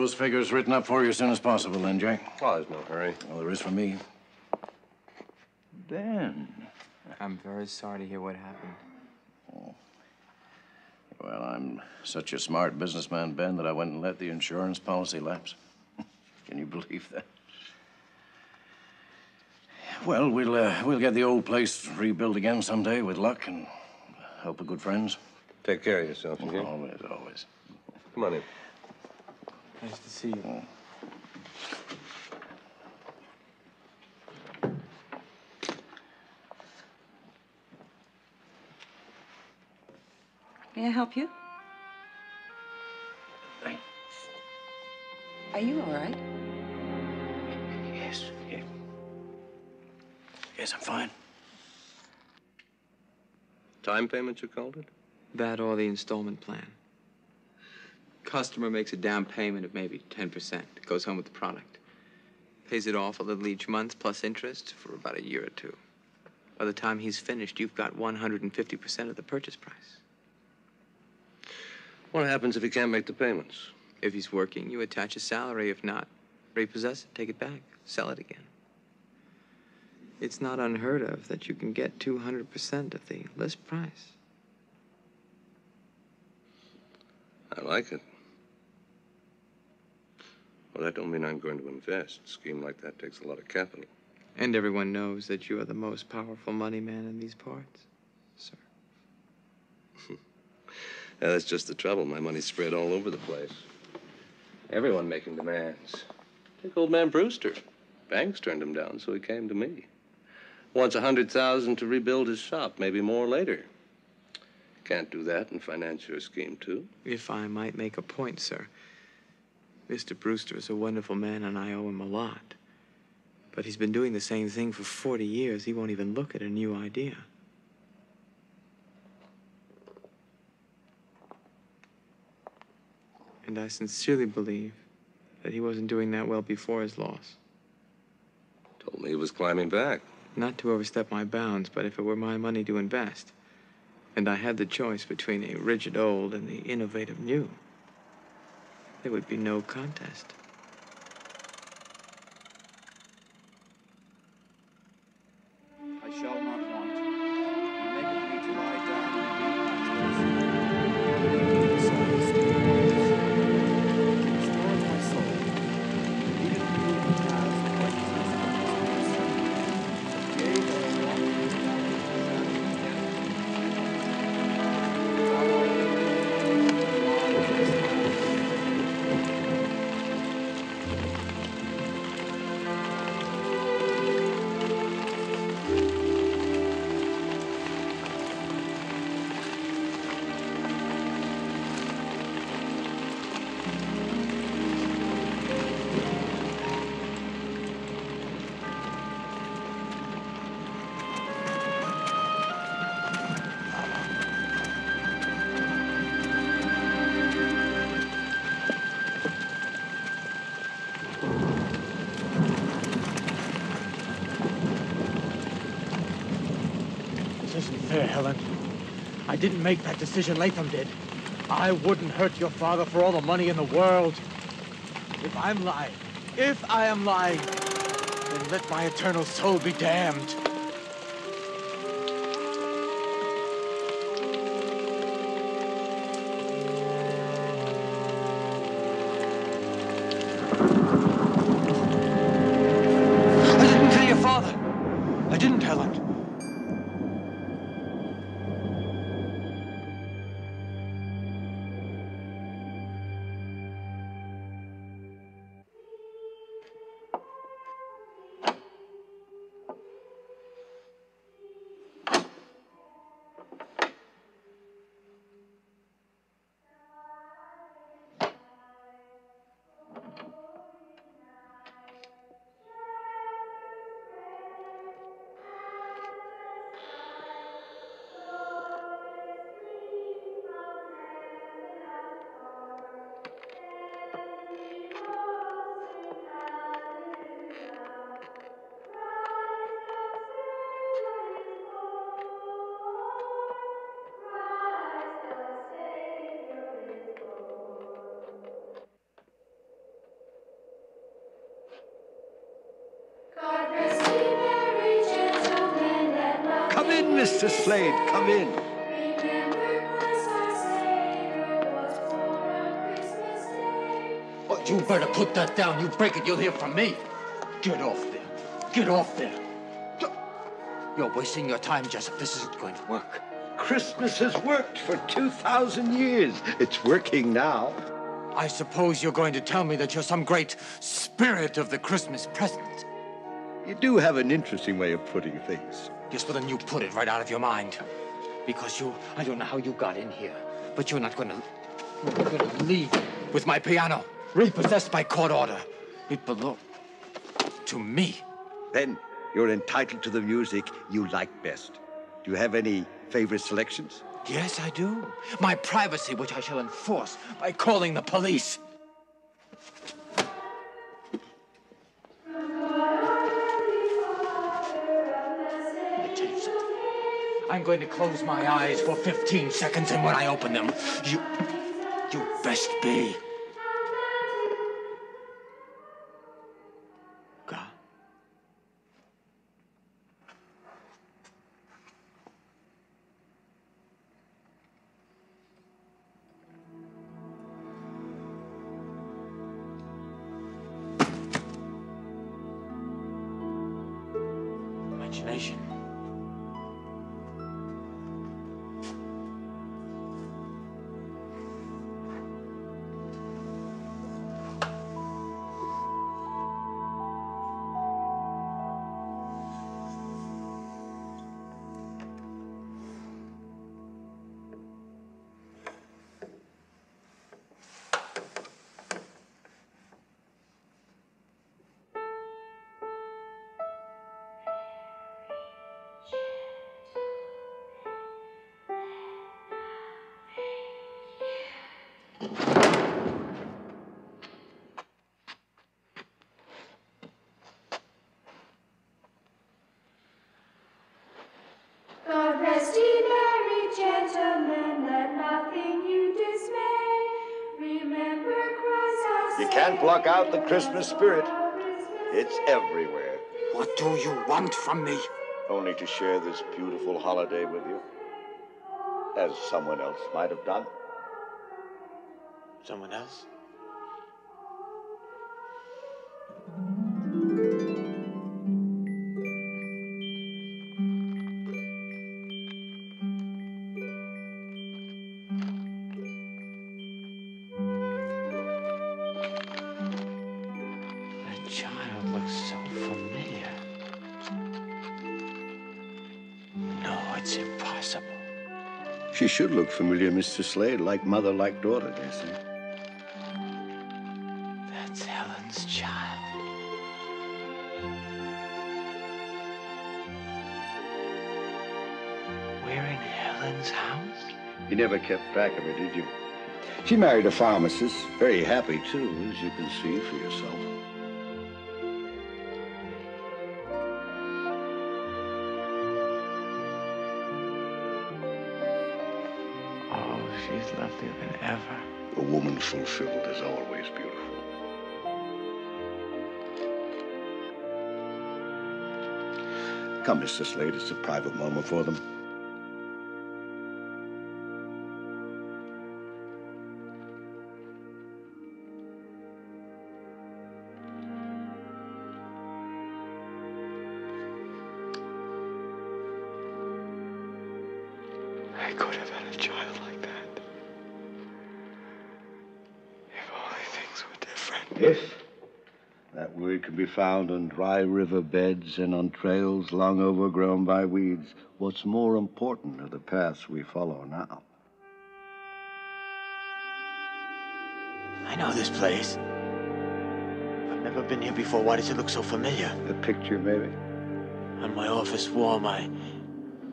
Those figures written up for you as soon as possible, then, Jack. Oh, there's no hurry. Well, there is for me. Ben. I'm very sorry to hear what happened. Well, I'm such a smart businessman, Ben, that I went and let the insurance policy lapse. Can you believe that? Well, we'll uh, we'll get the old place rebuilt again someday with luck and help of good friends. Take care of yourself, okay? Always, always. Come on in. Nice to see you. May I help you? Thanks. Are you all right? Yes, yes. Yes, I'm fine. Time payment, you called it? That or the installment plan. Customer makes a down payment of maybe 10%. Goes home with the product. Pays it off a little each month plus interest for about a year or two. By the time he's finished, you've got 150% of the purchase price. What happens if he can't make the payments? If he's working, you attach a salary. If not, repossess it, take it back, sell it again. It's not unheard of that you can get 200% of the list price. I like it. Well, that don't mean I'm going to invest. A scheme like that takes a lot of capital. And everyone knows that you are the most powerful money man in these parts. Yeah, that's just the trouble. My money's spread all over the place. Everyone making demands. Take old man Brewster. Banks turned him down, so he came to me. Wants a hundred thousand to rebuild his shop, maybe more later. can't do that and finance your scheme, too. If I might make a point, sir. Mr. Brewster is a wonderful man, and I owe him a lot. But he's been doing the same thing for 40 years. He won't even look at a new idea. And I sincerely believe that he wasn't doing that well before his loss. Told me he was climbing back. Not to overstep my bounds, but if it were my money to invest, and I had the choice between the rigid old and the innovative new, there would be no contest. Didn't make that decision. Latham did. I wouldn't hurt your father for all the money in the world. If I'm lying, if I am lying, then let my eternal soul be damned. Come in, Mr. Slade. Come in. Oh, you better put that down. You break it, you'll hear from me. Get off there. Get off there. You're wasting your time, Jessup. This isn't going to work. Christmas has worked for 2,000 years. It's working now. I suppose you're going to tell me that you're some great spirit of the Christmas present. You do have an interesting way of putting things. Yes, well, then you put it right out of your mind. Because you, I don't know how you got in here, but you're not going to, you're to leave with my piano, repossessed by court order. It belonged to me. Then you're entitled to the music you like best. Do you have any favorite selections? Yes, I do. My privacy, which I shall enforce by calling the police. I'm going to close my eyes for 15 seconds, and when I open them, you. you best be. Can't out the Christmas spirit. It's everywhere. What do you want from me? Only to share this beautiful holiday with you. As someone else might have done. Someone else? Should look familiar, Mr. Slade, like mother, like daughter, they say. That's Helen's child. We're in Helen's house? You never kept track of her, did you? She married a pharmacist. Very happy, too, as you can see for yourself. Fulfilled is always beautiful. Come, Mr. Slade, it's a private moment for them. Found on dry river beds and on trails long overgrown by weeds, what's more important are the paths we follow now. I know this place. I've never been here before. Why does it look so familiar? The picture, maybe? On my office wall, my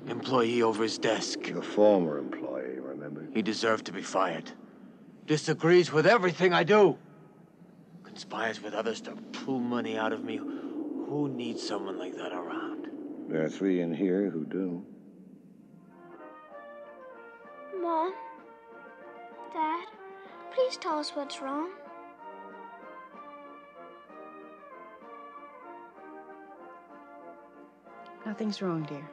employee over his desk. Your former employee, remember? He deserved to be fired. Disagrees with everything I do. Conspires with others to pull money out of me. Who needs someone like that around? There are three in here who do. Mom, Dad, please tell us what's wrong. Nothing's wrong, dear.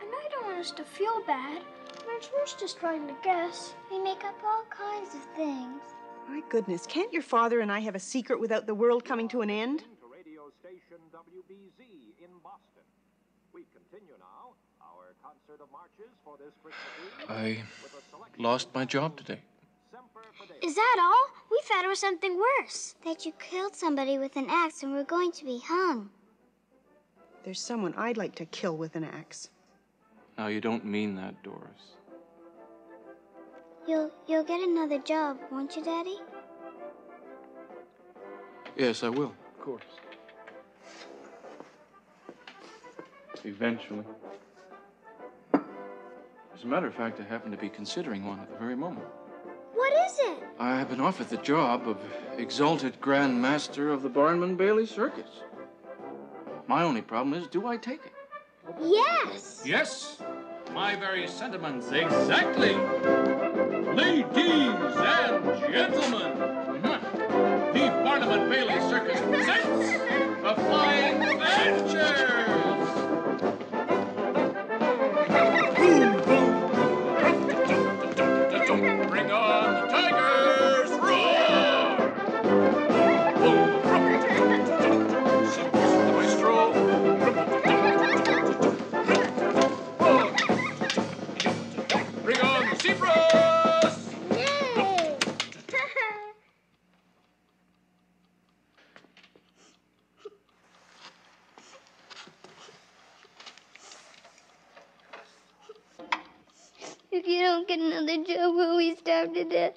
And I don't want us to feel bad. We're first just trying to guess. We make up all kinds of things. My goodness, can't your father and I have a secret without the world coming to an end? To radio station WBZ in Boston. We continue now our concert of marches for this Christmas Eve. I lost my job today. Is that all? We thought it was something worse. That you killed somebody with an axe and were going to be hung. There's someone I'd like to kill with an axe. Now, you don't mean that, Doris. You'll you'll get another job, won't you, Daddy? Yes, I will, of course. Eventually. As a matter of fact, I happen to be considering one at the very moment. What is it? I have been offered the job of exalted Grand Master of the Barnum Bailey Circus. My only problem is, do I take it? Yes. Yes, my very sentiments exactly. Ladies and gentlemen, the Barnum and Bailey Circus presents the Flying Adventures. If you don't get another job, we'll we starve to death?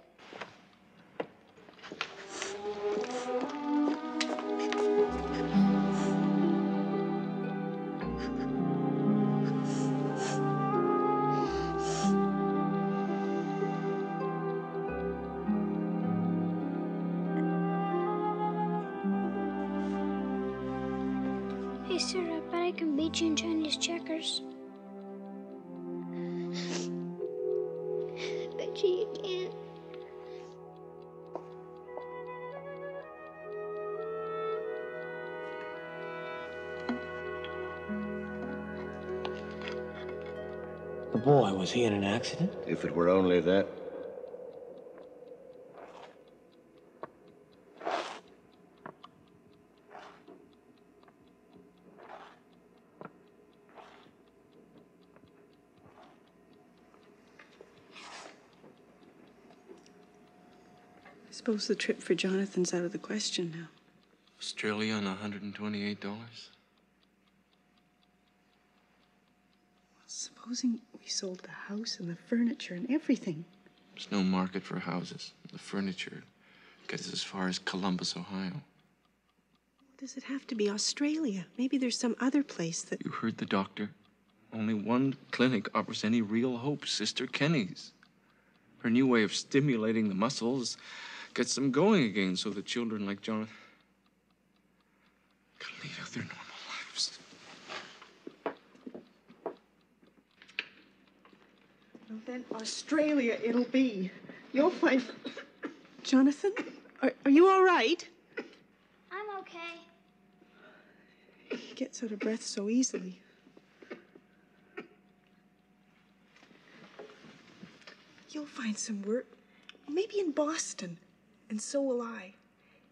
Was he in an accident? If it were only that. I suppose the trip for Jonathan's out of the question now. Australia on $128? Supposing we sold the house and the furniture and everything. There's no market for houses. The furniture gets as far as Columbus, Ohio. Does it have to be Australia? Maybe there's some other place that. You heard the doctor. Only one clinic offers any real hope Sister Kenny's. Her new way of stimulating the muscles gets them going again so that children like Jonathan can lead other Well, then Australia it'll be. You'll find. Jonathan, are, are you all right? I'm okay. He gets out of breath so easily. You'll find some work, maybe in Boston, and so will I.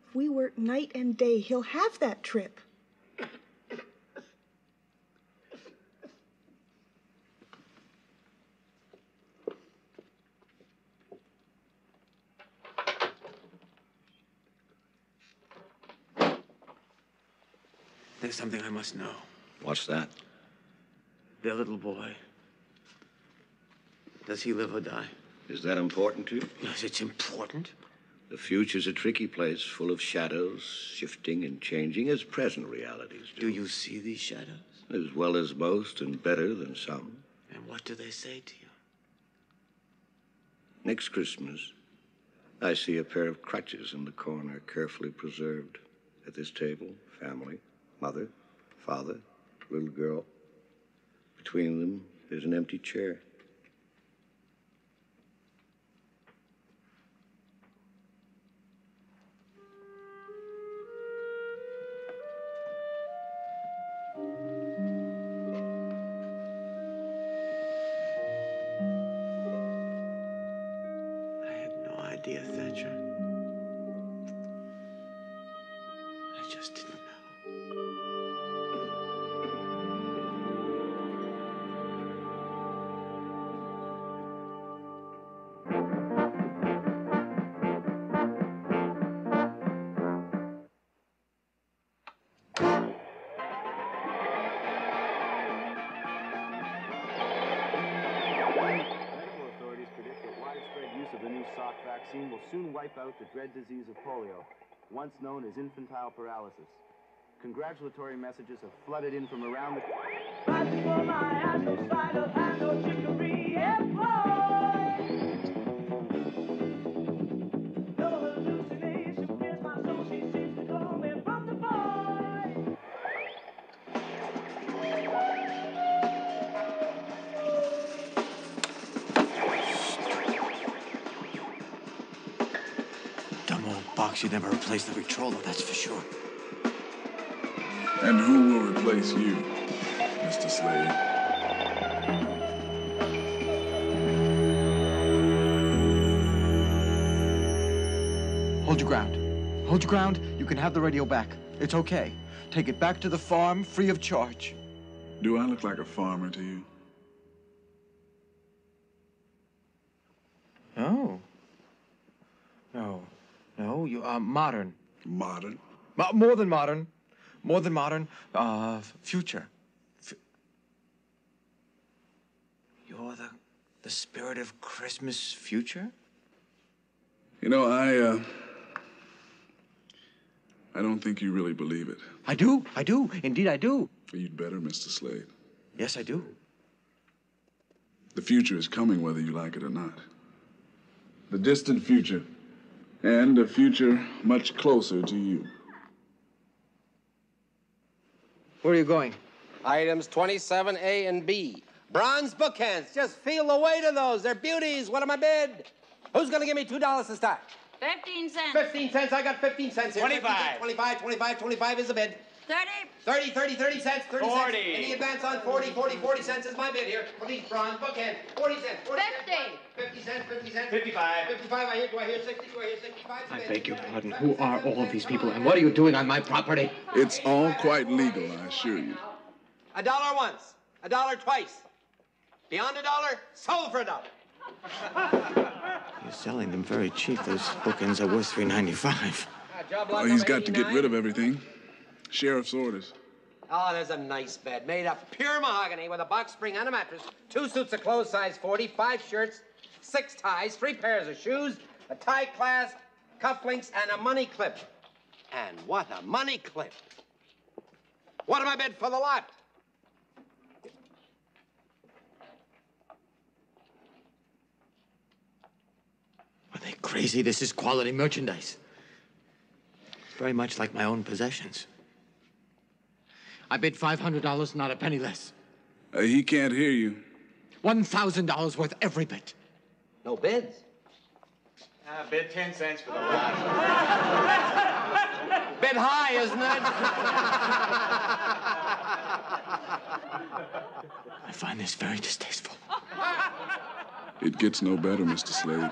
If we work night and day, he'll have that trip. There's something I must know. What's that? Their little boy. Does he live or die? Is that important to you? Yes, it's important. The future's a tricky place, full of shadows, shifting and changing as present realities do. Do you see these shadows? As well as most and better than some. And what do they say to you? Next Christmas, I see a pair of crutches in the corner, carefully preserved. At this table, family, mother, father, little girl. Between them, there's an empty chair. Dread disease of polio, once known as infantile paralysis. Congratulatory messages have flooded in from around the. Dumb old box, you'd never replace the Victrola, that's for sure. And who will replace you, Mr. Slade? Hold your ground. Hold your ground. You can have the radio back. It's okay. Take it back to the farm free of charge. Do I look like a farmer to you? No. No. No, you are modern. Modern? Mo- more than modern. More than modern. Uh, future. F- You're the the spirit of Christmas future? You know, I, uh. I don't think you really believe it. I do. I do. Indeed, I do. You'd better, Mr. Slade. Yes, I do. The future is coming whether you like it or not. The distant future. And a future much closer to you. Where are you going? Items 27A and B. Bronze bookends. Just feel the weight of those. They're beauties. What am I bid? Who's gonna give me two dollars to start? 15 cents. 15 cents. I got 15 cents here. 25. 25, 25, 25 is the bid. 30, 30, 30 cents, 30 cents. Any advance on 40, 40, 40 cents is my bid here for these bronze bookends. 40 cents, 40 cents. 50 cents, 50 cents. 55. 55, I hear, do I hear 60, do I hear 65? I beg your pardon. Who are all of these people, and what are you doing on my property? It's all quite legal, I assure you. A dollar once, a dollar twice. Beyond a dollar, sold for a dollar. You're selling them very cheap. Those bookends are worth three ninety-five. Oh, he's got to get rid of everything. Sheriff's orders. Oh, there's a nice bed made of pure mahogany with a box spring and a mattress, two suits of clothes size 40, five shirts, six ties, three pairs of shoes, a tie clasp, cufflinks, and a money clip. And what a money clip! What am I bid for the lot? Are they crazy? This is quality merchandise. Very much like my own possessions. I bid $500, not a penny less. Uh, he can't hear you. $1,000 worth every bit. No bids. Uh, bid 10 cents for the lot. Bid high, isn't it? I find this very distasteful. It gets no better, Mr. Slade.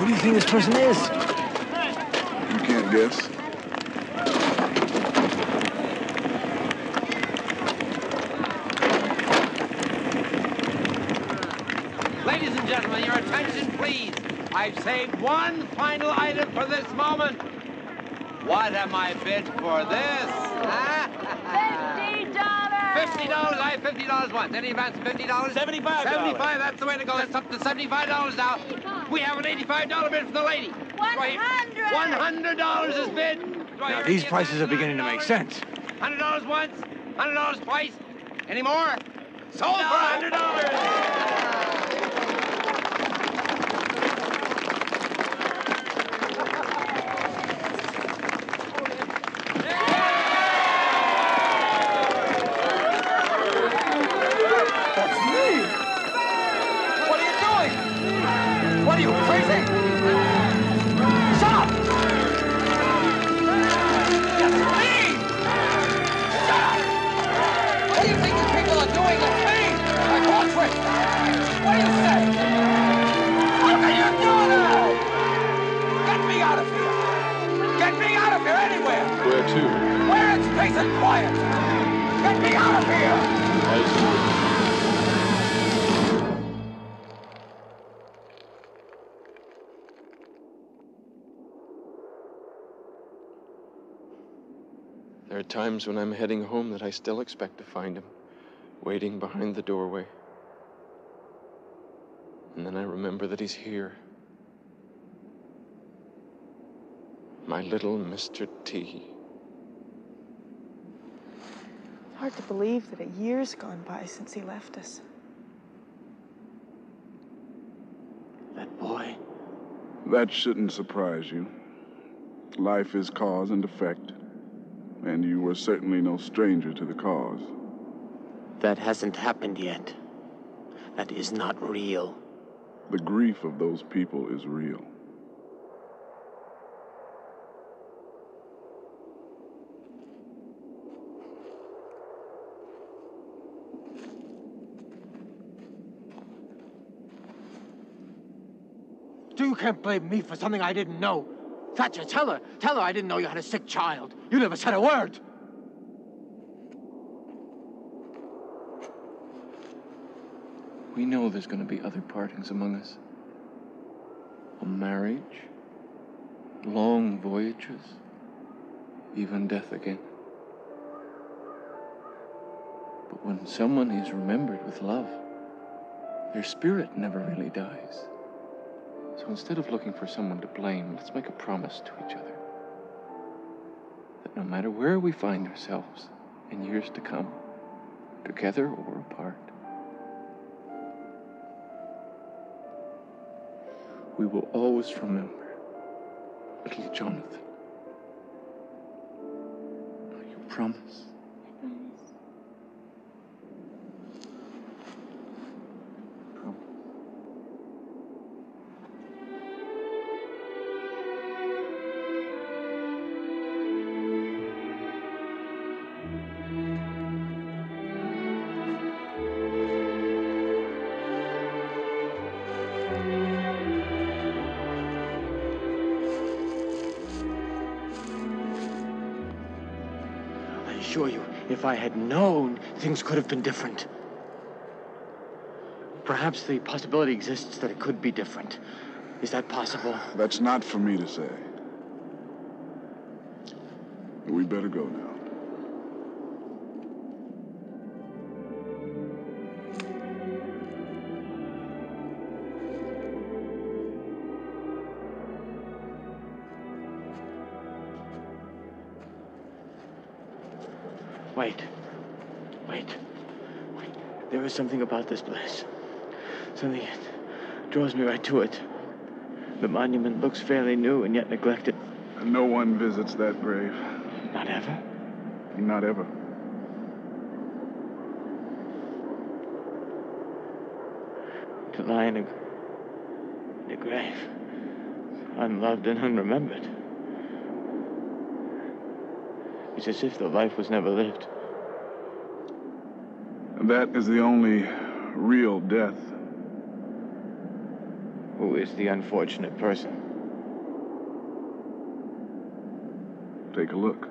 Who do you think this person is? You can't guess. Ladies and gentlemen, your attention, please. I've saved one final item for this moment. What am I bid for this? Fifty dollars. Fifty dollars. I have fifty dollars once. Any advance? Fifty dollars. Seventy-five dollars. Seventy-five. That's the way to go. That's up to seventy-five dollars now. We have an $85 bid for the lady. 100 $100 is bid. Now, these prices are beginning to make sense. $100 once, $100 twice. Any more? Sold for $100. There are times when I'm heading home that I still expect to find him, waiting behind the doorway. And then I remember that he's here. My little Mr. T. Hard to believe that a year's gone by since he left us. That boy. That shouldn't surprise you. Life is cause and effect, and you were certainly no stranger to the cause. That hasn't happened yet. That is not real. The grief of those people is real. You can't blame me for something I didn't know. Thatcher, tell her. Tell her I didn't know you had a sick child. You never said a word. We know there's going to be other partings among us. A marriage, long voyages, even death again. But when someone is remembered with love, their spirit never really dies. Instead of looking for someone to blame, let's make a promise to each other that no matter where we find ourselves in years to come, together or apart, we will always remember little Jonathan. You promise? Had known, things could have been different. Perhaps the possibility exists that it could be different. Is that possible? That's not for me to say. We better go now. There is something about this place. Something that draws me right to it. The monument looks fairly new and yet neglected. No one visits that grave. Not ever? Not ever. To lie in a, in a grave, unloved and unremembered. It's as if the life was never lived. That is the only real death. Who is the unfortunate person? Take a look.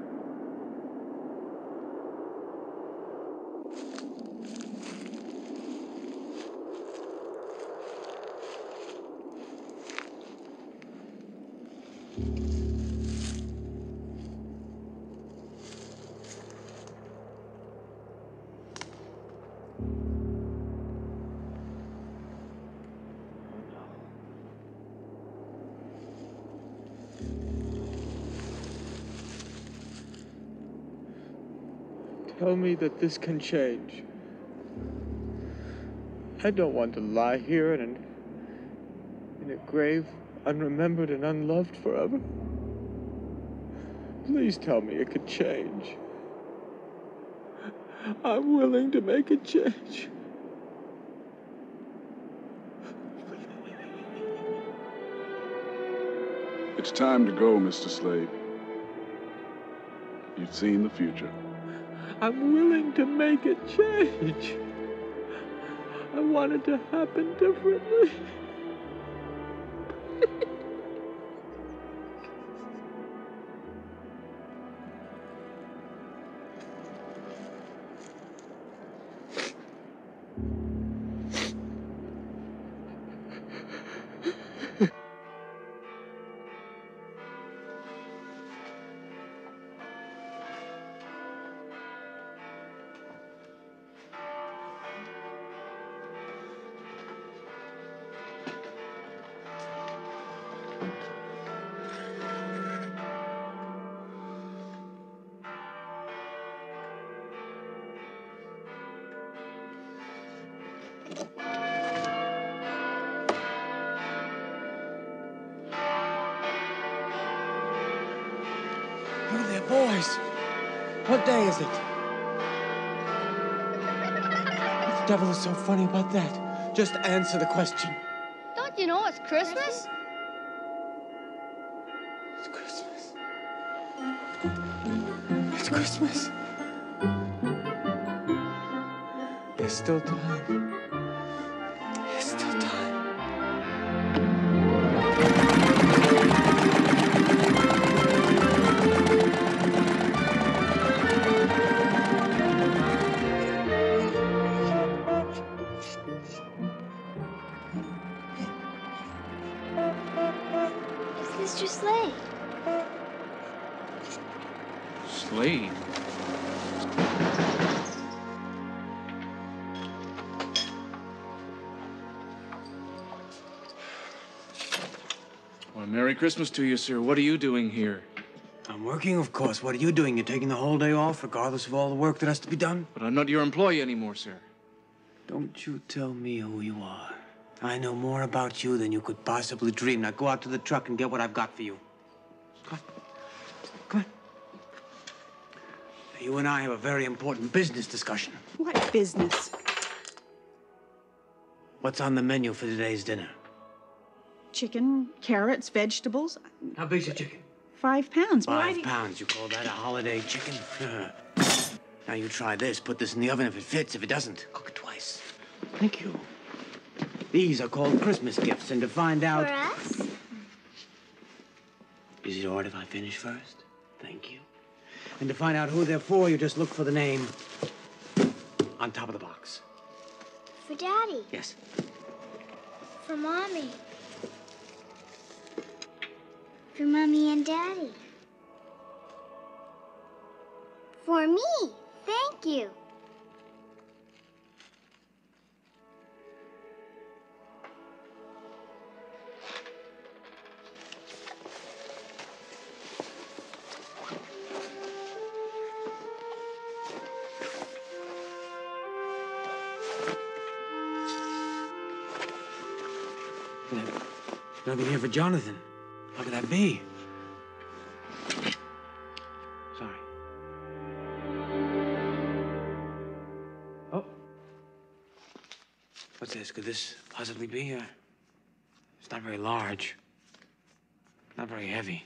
That this can change. I don't want to lie here in, an, in a grave, unremembered and unloved forever. Please tell me it could change. I'm willing to make a change. It's time to go, Mr. Slade. You've seen the future. I'm willing to make a change. I want it to happen differently. What the devil is so funny about that? Just answer the question. Don't you know it's Christmas? It's Christmas. It's Christmas. There's still time. Christmas to you, sir. What are you doing here? I'm working, of course. What are you doing? You're taking the whole day off, regardless of all the work that has to be done? But I'm not your employee anymore, sir. Don't you tell me who you are. I know more about you than you could possibly dream. Now go out to the truck and get what I've got for you. Come on. Come on. You and I have a very important business discussion. What business? What's on the menu for today's dinner? Chicken, carrots, vegetables. How big's your chicken? Five pounds. Why Five you- pounds. You call that a holiday chicken? now you try this. Put this in the oven if it fits. If it doesn't, cook it twice. Thank you. These are called Christmas gifts, and to find out. For us? Is it all right if I finish first? Thank you. And to find out who they're for, you just look for the name on top of the box. For Daddy. Yes. For Mommy. For Mommy and Daddy. For me. Thank you. Nothing here for Jonathan. How could that be? Sorry. Oh. What's this? Could this possibly be? Uh, it's not very large. Not very heavy.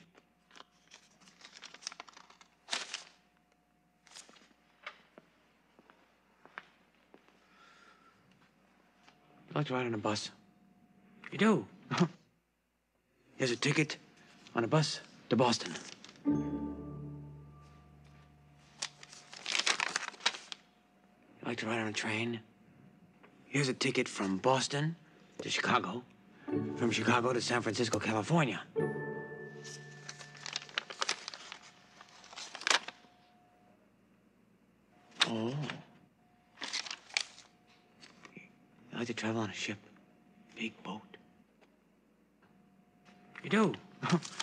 You like to ride on a bus? You do? Here's a ticket on a bus to Boston. You like to ride on a train? Here's a ticket from Boston to Chicago, from Chicago to San Francisco, California. Oh. You like to travel on a ship? Big boat? You do?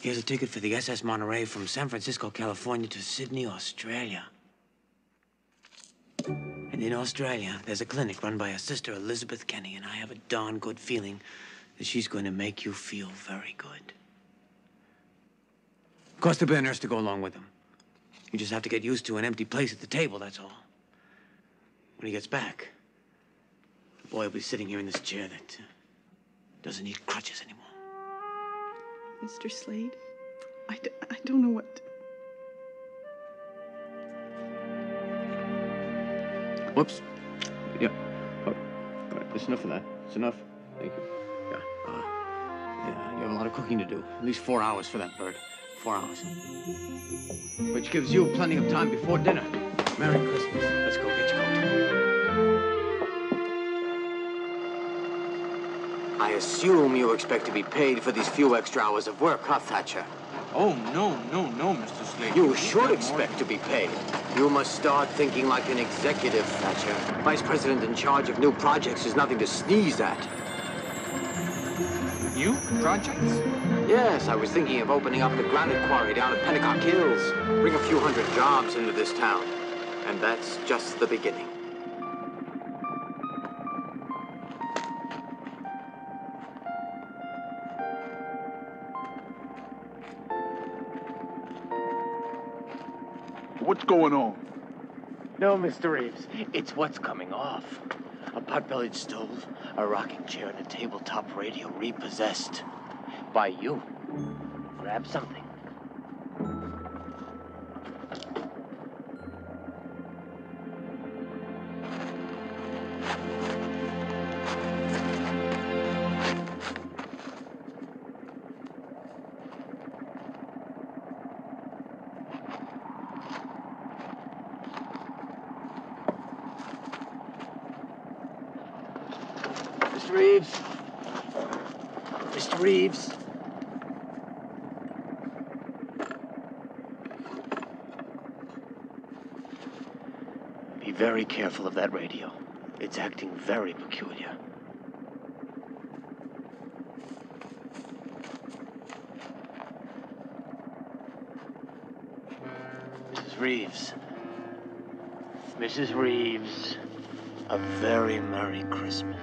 Here's a ticket for the SS Monterey from San Francisco, California to Sydney, Australia. And in Australia, there's a clinic run by a sister, Elizabeth Kenny, and I have a darn good feeling that she's going to make you feel very good. Of course, there'll be a nurse to go along with him. You just have to get used to an empty place at the table, that's all. When he gets back, the boy will be sitting here in this chair that uh, doesn't need crutches anymore. Mr. Slade, I, d- I don't know what. Whoops. Yeah. Oh, all right. That's enough of that. It's enough. Thank you. Yeah. Uh, yeah, you have a lot of cooking to do. At least four hours for that bird. Four hours. Which gives you plenty of time before dinner. Merry Christmas. Let's go get your coat. I assume you expect to be paid for these few extra hours of work, huh, Thatcher? Oh, no, no, no, Mr. Slade. You should expect to be paid. You must start thinking like an executive, Thatcher. Vice president in charge of new projects is nothing to sneeze at. New projects? Yes, I was thinking of opening up the granite quarry down at Penacook Hills. Bring a few hundred jobs into this town. And that's just the beginning. Going on? No, Mr. Reeves. It's what's coming off. A pot-bellied stove, a rocking chair, and a tabletop radio repossessed. By you. Grab something. Very peculiar. Mrs. Reeves. Mrs. Reeves. a very Merry Christmas.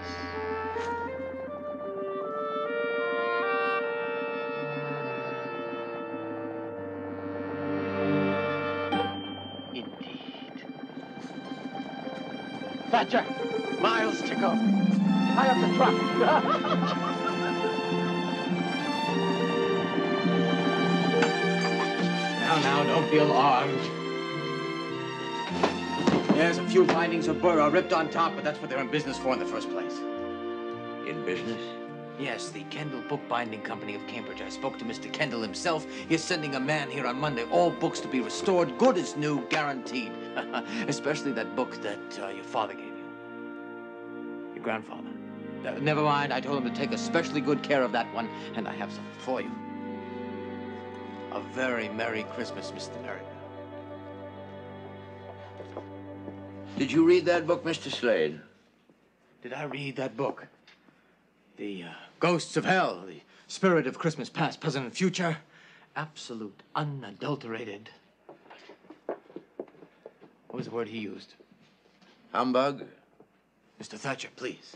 Indeed. Thatcher, miles to go. Tie up the truck. Now, now, don't be alarmed. There's a few bindings of burr are ripped on top, but that's what they're in business for in the first place. In business? Yes, the Kendall Bookbinding Company of Cambridge. I spoke to Mr. Kendall himself. He's sending a man here on Monday. All books to be restored, good as new, guaranteed. Especially that book that uh, your father gave you. Your grandfather. Uh, never mind, I told him to take especially good care of that one, and I have something for you. A very Merry Christmas, Mr. Merrick. Did you read that book, Mr. Slade? Did I read that book? The uh, Ghosts of Hell, the spirit of Christmas past, present, and future. Absolute, unadulterated. What was the word he used? Humbug? Mr. Thatcher, please.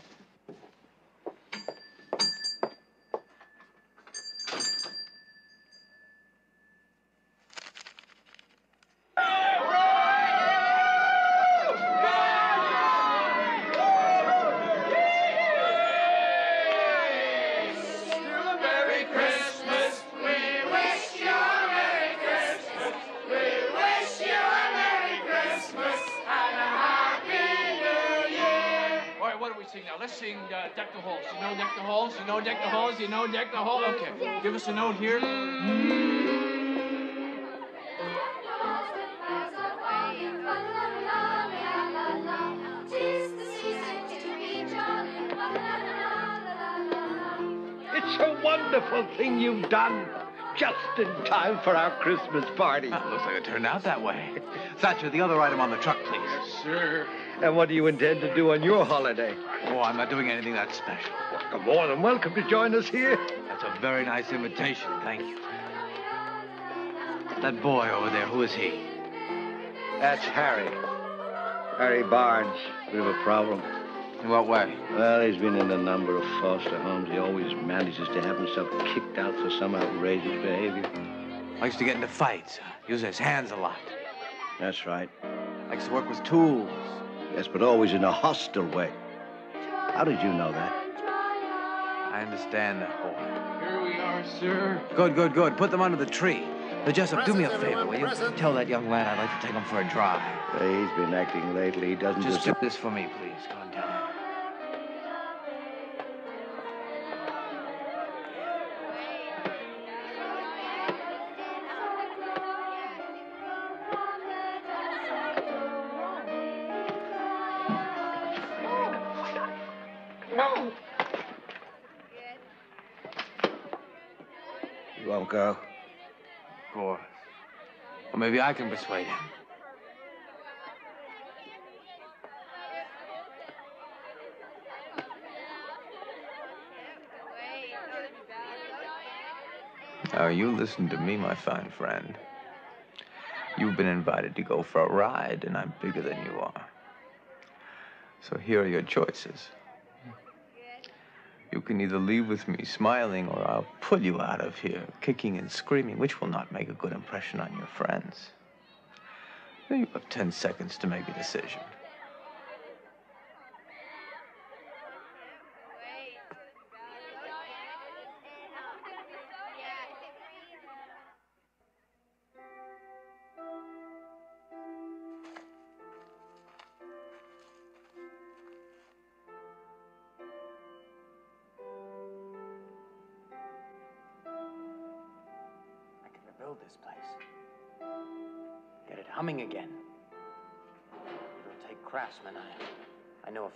Okay, give us a note here. It's a wonderful thing you've done. Just in time for our Christmas party. Looks like it turned out that way. Thatcher, the other item on the truck, please. Yes, sir. And what do you intend to do on your holiday? Oh, I'm not doing anything that special. You're more than welcome to join us here. That's a very nice invitation. Thank you. That boy over there, who is he? That's Harry. Harry Barnes. Bit of a problem. In what way? Well, he's been in a number of foster homes. He always manages to have himself kicked out for some outrageous behavior. Likes to get into fights. Uses his hands a lot. That's right. Likes to work with tools. Yes, but always in a hostile way. How did you know that? I understand that boy. Here we are, sir. Good, good, good. Put them under the tree. But Jessup, do me a favor, will you? Tell that young lad I'd like to take him for a drive. Hey, he's been acting lately. He doesn't Just deserve- do this for me, please. Go and I can persuade him. Now, you listen to me, my fine friend. You've been invited to go for a ride, and I'm bigger than you are. So here are your choices. You can either leave with me smiling, or I'll pull you out of here kicking and screaming, which will not make a good impression on your friends. You have 10 seconds to make a decision.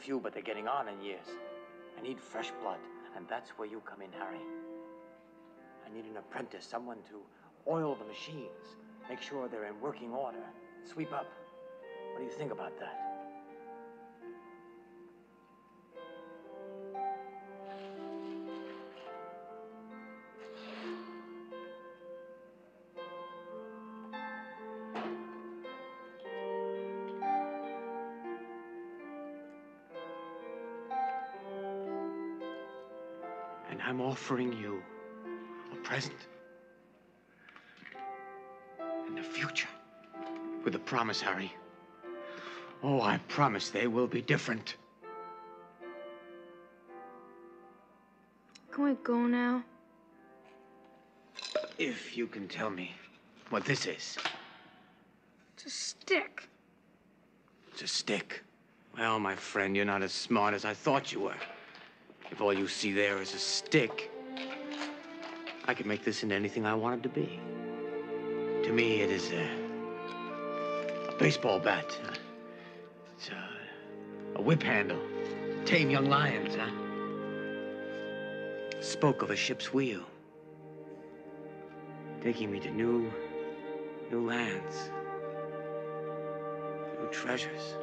Few, but they're getting on in years. I need fresh blood, and that's where you come in, Harry. I need an apprentice, someone to oil the machines, make sure they're in working order, sweep up. What do you think about that? Offering you a present and a future with a promise, Harry. Oh, I promise they will be different. Can we go now? If you can tell me what this is. It's a stick. It's a stick. Well, my friend, you're not as smart as I thought you were. If all you see there is a stick, I could make this into anything I want it to be. To me, it is a, a baseball bat. It's a, a whip handle. Tame young lions, huh? Spoke of a ship's wheel. Taking me to new, new lands. New treasures.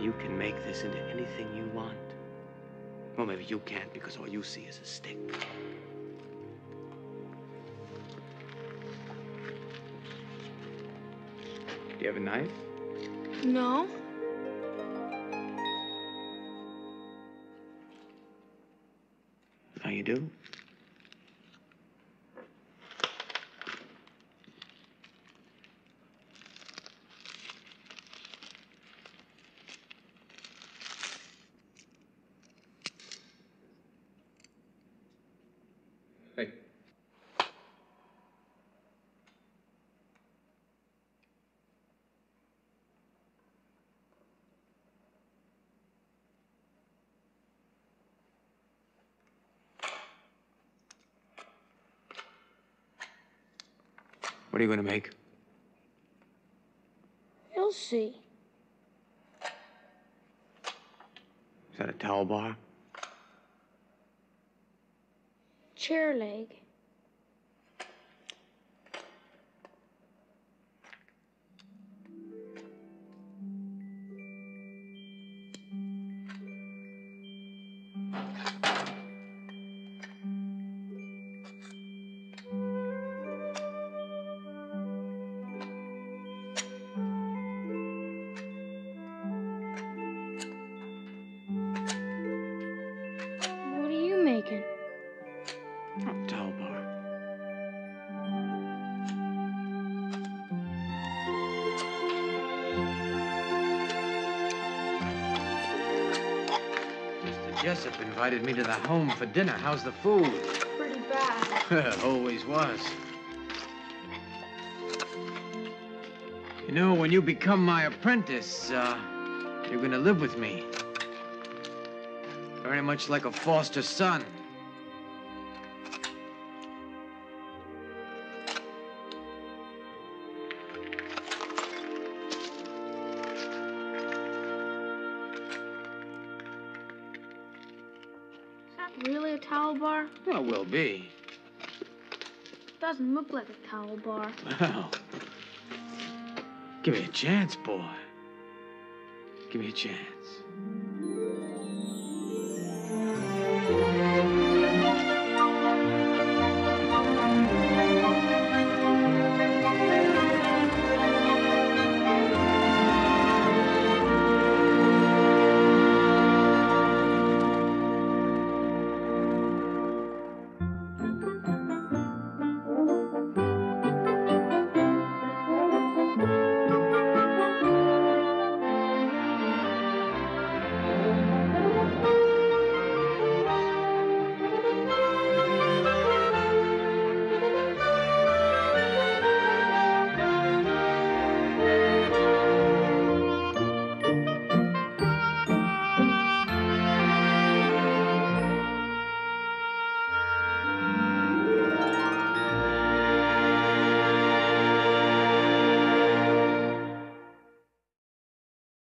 You can make this into anything you want. Well, maybe you can't because all you see is a stick. Do you have a knife? No. Now you do? What are you going to make? You'll see. Is that a towel bar? Chair leg. Invited me to the home for dinner. How's the food? Pretty bad. Always was. You know, when you become my apprentice, uh, you're gonna live with me. Very much like a foster son. Doesn't look like a towel bar. Well, give me a chance, boy. Give me a chance.